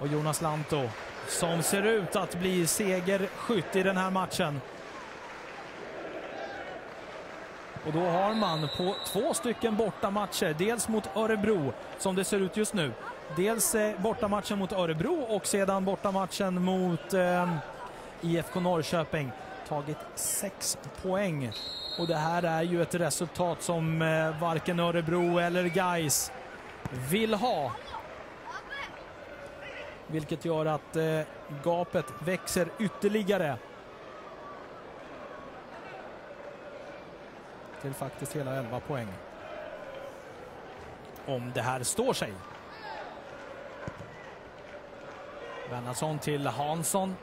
Och Jonas Lantto som ser ut att bli segerskytt i den här matchen. Och då har man på två stycken bortamatcher, dels mot Örebro som det ser ut just nu. Dels eh, bortamatchen mot Örebro och sedan bortamatchen mot eh, IFK Norrköping. Tagit sex poäng. Och det här är ju ett resultat som eh, varken Örebro eller Gais vill ha. Vilket gör att eh, gapet växer ytterligare. Till faktiskt hela 11 poäng. Om det här står sig. Bernhardsson till Hansson.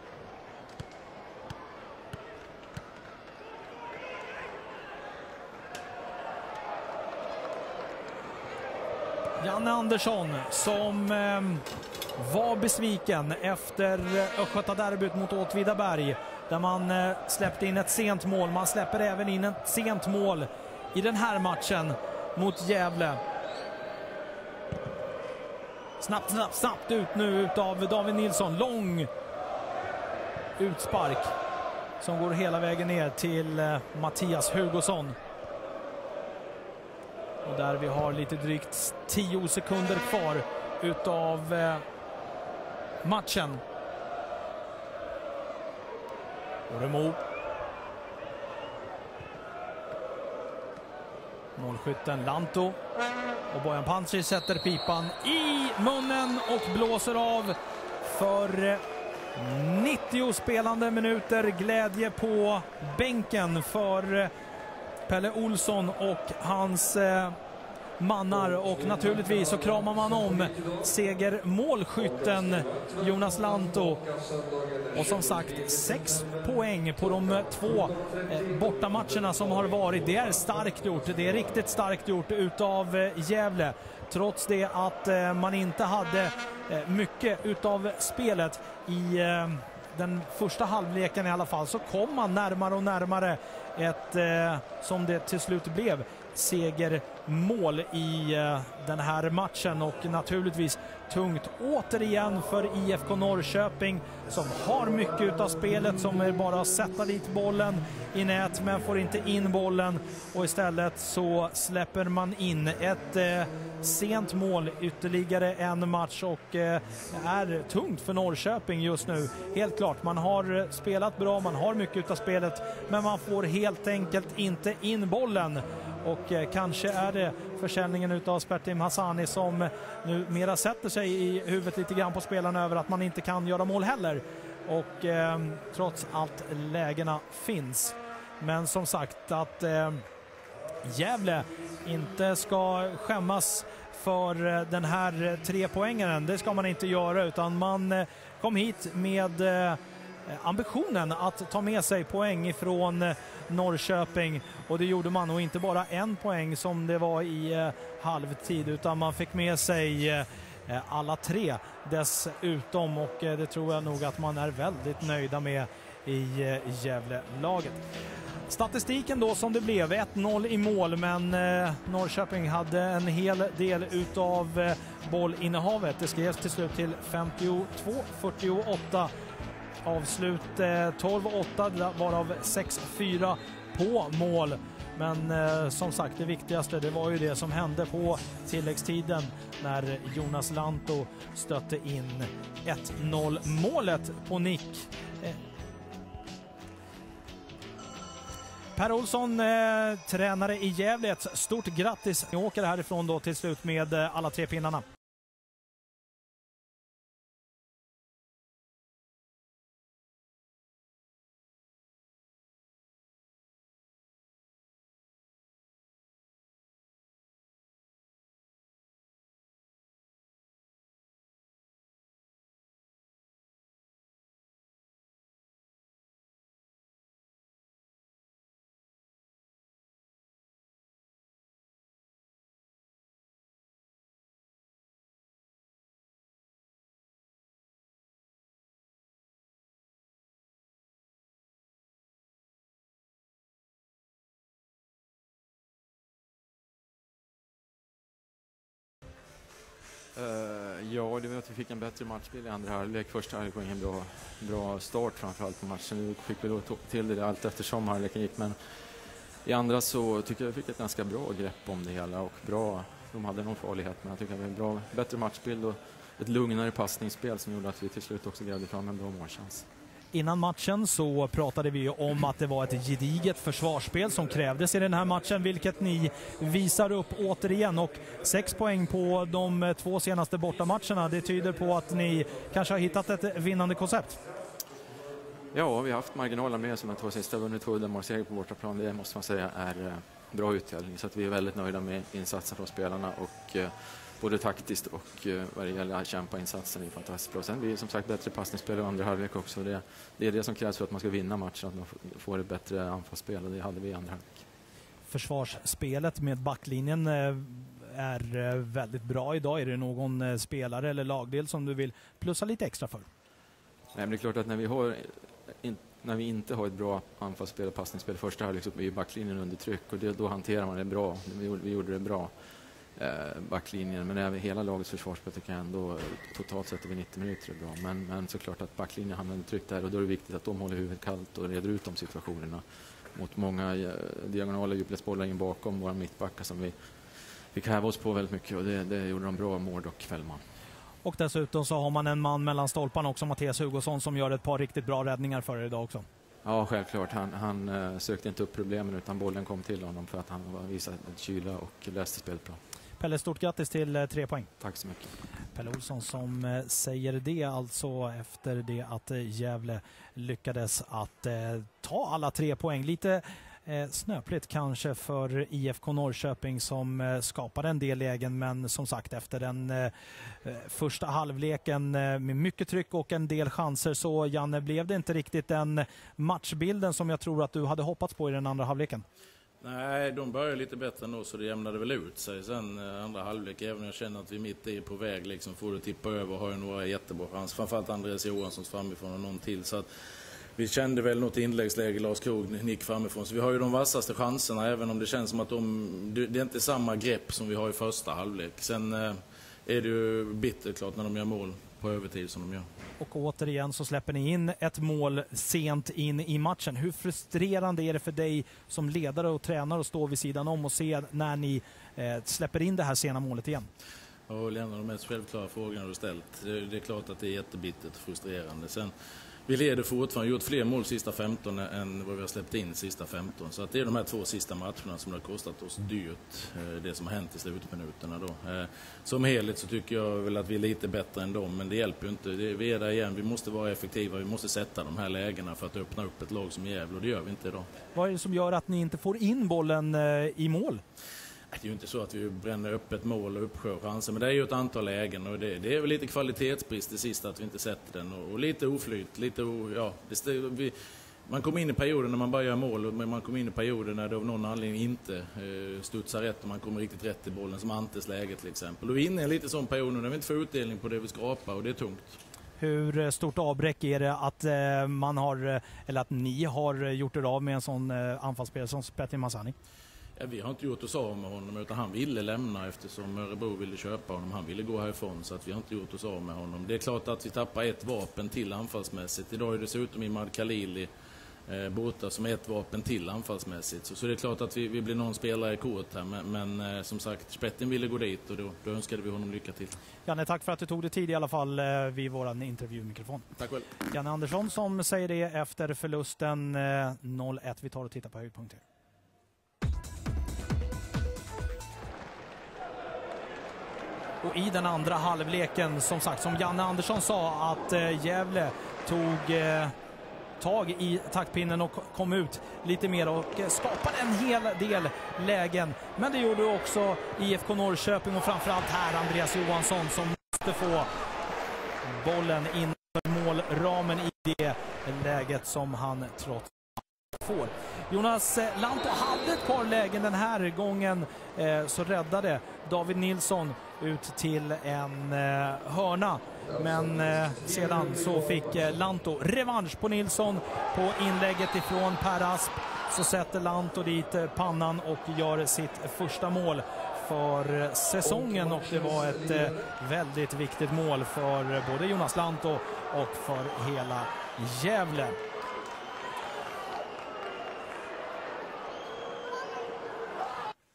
Janne Andersson som eh, var besviken efter Östgötaderbyt mot Åtvidaberg där man eh, släppte in ett sent mål. Man släpper även in ett sent mål i den här matchen mot Gävle. Snabbt, snabbt, snabbt ut nu av David Nilsson. Lång utspark som går hela vägen ner till eh, Mattias Hugosson. Och där vi har lite drygt 10 sekunder kvar utav eh, matchen. Oremo. Målskytten Lanto och Bojan Panci sätter pipan i munnen och blåser av för eh, 90 spelande minuter. Glädje på bänken för eh, Pelle Olsson och hans eh, mannar och naturligtvis så kramar man om segermålskytten Jonas Lanto. Och som sagt, sex poäng på de två eh, bortamatcherna som har varit. Det är starkt gjort. Det är riktigt starkt gjort utav eh, Gävle. Trots det att eh, man inte hade eh, mycket utav spelet i eh, den första halvleken i alla fall så kom man närmare och närmare ett, eh, som det till slut blev, segermål i eh, den här matchen. Och naturligtvis tungt återigen för IFK Norrköping som har mycket av spelet som är bara att sätta dit bollen i nät men får inte in bollen. Och istället så släpper man in ett eh, sent mål ytterligare en match. Och eh, är tungt för Norrköping just nu. Helt klart, man har eh, spelat bra, man har mycket av spelet men man får helt enkelt inte in bollen och eh, kanske är det försäljningen utav Spertim Hassani som nu mera sätter sig i huvudet lite grann på spelarna över att man inte kan göra mål heller. Och eh, trots allt lägena finns. Men som sagt att eh, Gävle inte ska skämmas för eh, den här eh, trepoängaren. Det ska man inte göra utan man eh, kom hit med Eh, Eh, ambitionen att ta med sig poäng från eh, Norrköping och det gjorde man och inte bara en poäng som det var i eh, halvtid utan man fick med sig alla tre dessutom och det tror jag nog att man är väldigt nöjda med i Gävle-laget. Statistiken då som det blev, 1-0 i mål men Norrköping hade en hel del utav bollinnehavet. Det skrevs till slut till 52-48 Avslut eh, 12-8 varav 6-4 på mål. Men eh, som sagt, det viktigaste det var ju det som hände på tilläggstiden när Jonas Lanto stötte in 1-0 målet på nick. Eh, Per Olsson, eh, tränare i Gävle, ett stort grattis. Ni åker härifrån då till slut med eh, alla tre pinnarna. Uh, ja, det var att vi fick en bättre matchbild i andra halvlek. Första halvlek var ingen bra, bra start framförallt på matchen. Nu fick vi då till det allt eftersom halvleken gick, men i andra så tycker jag vi fick ett ganska bra grepp om det hela och bra, de hade någon farlighet, men jag tycker att vi hade en bra, bättre matchbild och ett lugnare passningsspel som gjorde att vi till slut också grävde fram en bra målchans. Innan matchen så pratade vi om att det var ett gediget försvarsspel som krävdes i den här matchen, vilket ni visar upp återigen. Och sex poäng på de två senaste bortamatcherna, det tyder på att ni kanske har hittat ett vinnande koncept. Ja, vi har haft marginaler med som de två sista, vunnit två uddamålsseger på bortaplan. Det måste man säga är eh, bra utdelning, så att vi är väldigt nöjda med insatsen från spelarna. Och, eh, både taktiskt och eh, vad det gäller att kämpa insatsen är fantastiskt bra. Sen blir det som sagt bättre passningsspel i andra halvlek också. Det, det är det som krävs för att man ska vinna matchen, att man får ett bättre anfallsspel och det hade vi i andra halvlek. Försvarsspelet med backlinjen eh, är eh, väldigt bra idag. Är det någon spelare eller lagdel som du vill plussa lite extra för? Nej, men det är klart att när vi, har, när vi inte har ett bra anfallsspel och passningsspel första halvlek så är backlinjen under tryck och det, då hanterar man det bra. Vi, vi gjorde det bra backlinjen. Men även hela lagets försvarsspel tycker jag ändå totalt sett över 90 minuter är bra. Men, men såklart att backlinjen hamnar tryggt där och då är det viktigt att de håller huvudet kallt och reder ut de situationerna mot många eh, diagonala djupledsbollar in bakom våra mittbackar som vi fick häva oss på väldigt mycket och det, det gjorde de bra, Mård och Fällman. Och dessutom så har man en man mellan stolparna också, Mattias Hugosson, som gör ett par riktigt bra räddningar för er idag också. Ja, självklart. Han, han eh, sökte inte upp problemen utan bollen kom till honom för att han visade kyla och läste spelet bra. Pelle, stort grattis till eh, tre poäng. Tack så mycket. Pelle Olsson som eh, säger det alltså efter det att eh, Gävle lyckades att ta alla tre poäng. Lite snöpligt kanske för IFK Norrköping som skapade en del lägen men som sagt efter den första halvleken med mycket tryck och en del chanser så Janne blev det inte riktigt den matchbilden som jag tror att du hade hoppats på i den andra halvleken. Nej, de började lite bättre ändå så det jämnade väl ut sig sen eh, andra halvlek. Även om jag känner att vi mitt i är på väg liksom, får det tippa över har ju några jättebra chanser. Framförallt Andreas Johanssons framifrån och någon till. Så att, vi kände väl något inläggsläge, Lars Krog nick framifrån. Så vi har ju de vassaste chanserna, även om det känns som att de, det är inte samma grepp som vi har i första halvlek. Sen eh, är det ju bitterklart när de gör mål på övertid som de gör. Och återigen så släpper ni in ett mål sent in i matchen. Hur frustrerande är det för dig som ledare och tränare att stå vid sidan om och se när ni eh, släpper in det här sena målet igen? En av de mest självklara frågorna du ställt. Det, det är klart att det är jättebittert och frustrerande. Sen, vi leder fortfarande, gjort fler mål sista 15 än vad vi har släppt in sista 15. Så att det är de här två sista matcherna som det har kostat oss dyrt, eh, det som har hänt i slutminuterna då. Eh, som helhet så tycker jag väl att vi är lite bättre än dem, men det hjälper ju inte. Vi är där igen, vi måste vara effektiva, vi måste sätta de här lägena för att öppna upp ett lag som Gävle och det gör vi inte idag. Vad är det som gör att ni inte får in bollen eh, i mål? Det är ju inte så att vi bränner upp ett mål och uppsjö chanser, men det är ju ett antal lägen och det, det, är väl lite kvalitetsbrist det sista att vi inte sätter den och, och lite oflyt, lite o, ja, det, vi, man kommer in i perioder när man bara gör mål, men man kommer in i perioder när det av någon anledning inte eh, studsar rätt och man kommer riktigt rätt i bollen, som Antes läge till exempel. Och vi är inne i en lite sån period nu när vi inte får utdelning på det vi skrapar och det är tungt. Hur eh, stort avbräck är det att eh, man har, eh, eller att ni har eh, gjort er av med en sån eh, anfallsspelare som Petter Masani? Ja, vi har inte gjort oss av med honom utan han ville lämna eftersom Örebro ville köpa honom. Han ville gå härifrån så att vi har inte gjort oss av med honom. Det är klart att vi tappar ett vapen till anfallsmässigt. Idag är dessutom Imad Khalili eh, borta som ett vapen till anfallsmässigt. Så, så det är klart att vi, vi blir någon spelare i kort här. Men, men eh, som sagt, Spetten ville gå dit och då, då önskade vi honom lycka till. Janne, tack för att du tog dig tid i alla fall eh, vid vår intervjumikrofon. Tack själv. Janne Andersson som säger det efter förlusten eh, 0-1. Vi tar och tittar på höjdpunkter. Och i den andra halvleken, som sagt, som Janne Andersson sa, att eh, Gävle tog eh, tag i taktpinnen och kom ut lite mer och eh, skapade en hel del lägen. Men det gjorde också IFK Norrköping och framförallt här Andreas Johansson som måste få bollen innanför målramen i det läget som han trots får. Jonas Lantto hade ett par lägen den här gången eh, så räddade David Nilsson ut till en eh, hörna. Men eh, sedan så fick eh, Lanto revansch på Nilsson på inlägget ifrån Per Asp. Så sätter Lanto dit eh, pannan och gör sitt första mål för eh, säsongen och det var ett eh, väldigt viktigt mål för eh, både Jonas Lanto och för hela Gävle.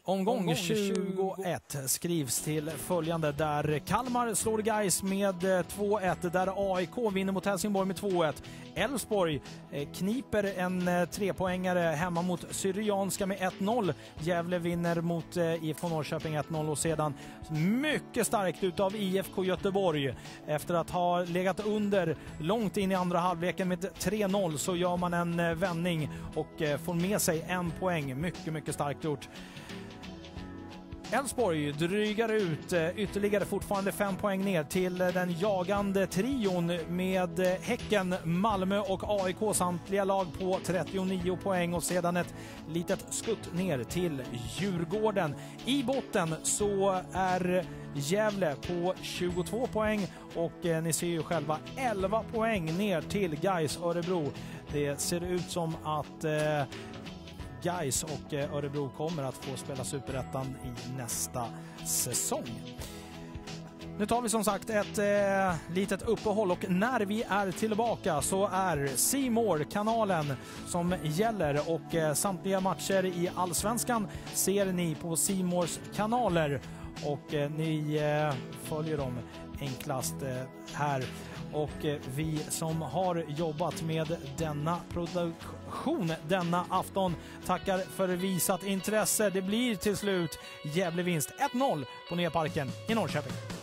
Omgång 21 skrivs till följande där Kalmar slår Gais med 2-1, där AIK vinner mot Helsingborg med 2-1. Elfsborg eh, kniper en eh, trepoängare hemma mot Syrianska med 1-0. Gävle vinner mot eh, IFK Norrköping 1-0 och sedan mycket starkt utav IFK Göteborg. Efter att ha legat under långt in i andra halvleken med 3-0 så gör man en vändning och får med sig en poäng. Mycket, mycket starkt gjort. Elfsborg drygar ut eh, ytterligare fortfarande fem poäng ner till eh, den jagande trion med eh, Häcken, Malmö och AIK samtliga lag på 39 poäng och sedan ett litet skutt ner till Djurgården. I botten så är Gävle på 22 poäng och eh, ni ser ju själva 11 poäng ner till Gais Örebro. Det ser ut som att Gais och eh, Örebro kommer att få spela Superettan i nästa säsong. Nu tar vi som sagt ett eh, litet uppehåll och när vi är tillbaka så är Simor kanalen som gäller och eh, samtliga matcher i Allsvenskan ser ni på Simors kanaler och eh, ni eh, följer dem enklast eh, här Och eh, vi som har jobbat med denna produktion denna afton tackar för visat intresse. Det blir till slut Gävle vinst 1-0 på Nya Parken i Norrköping.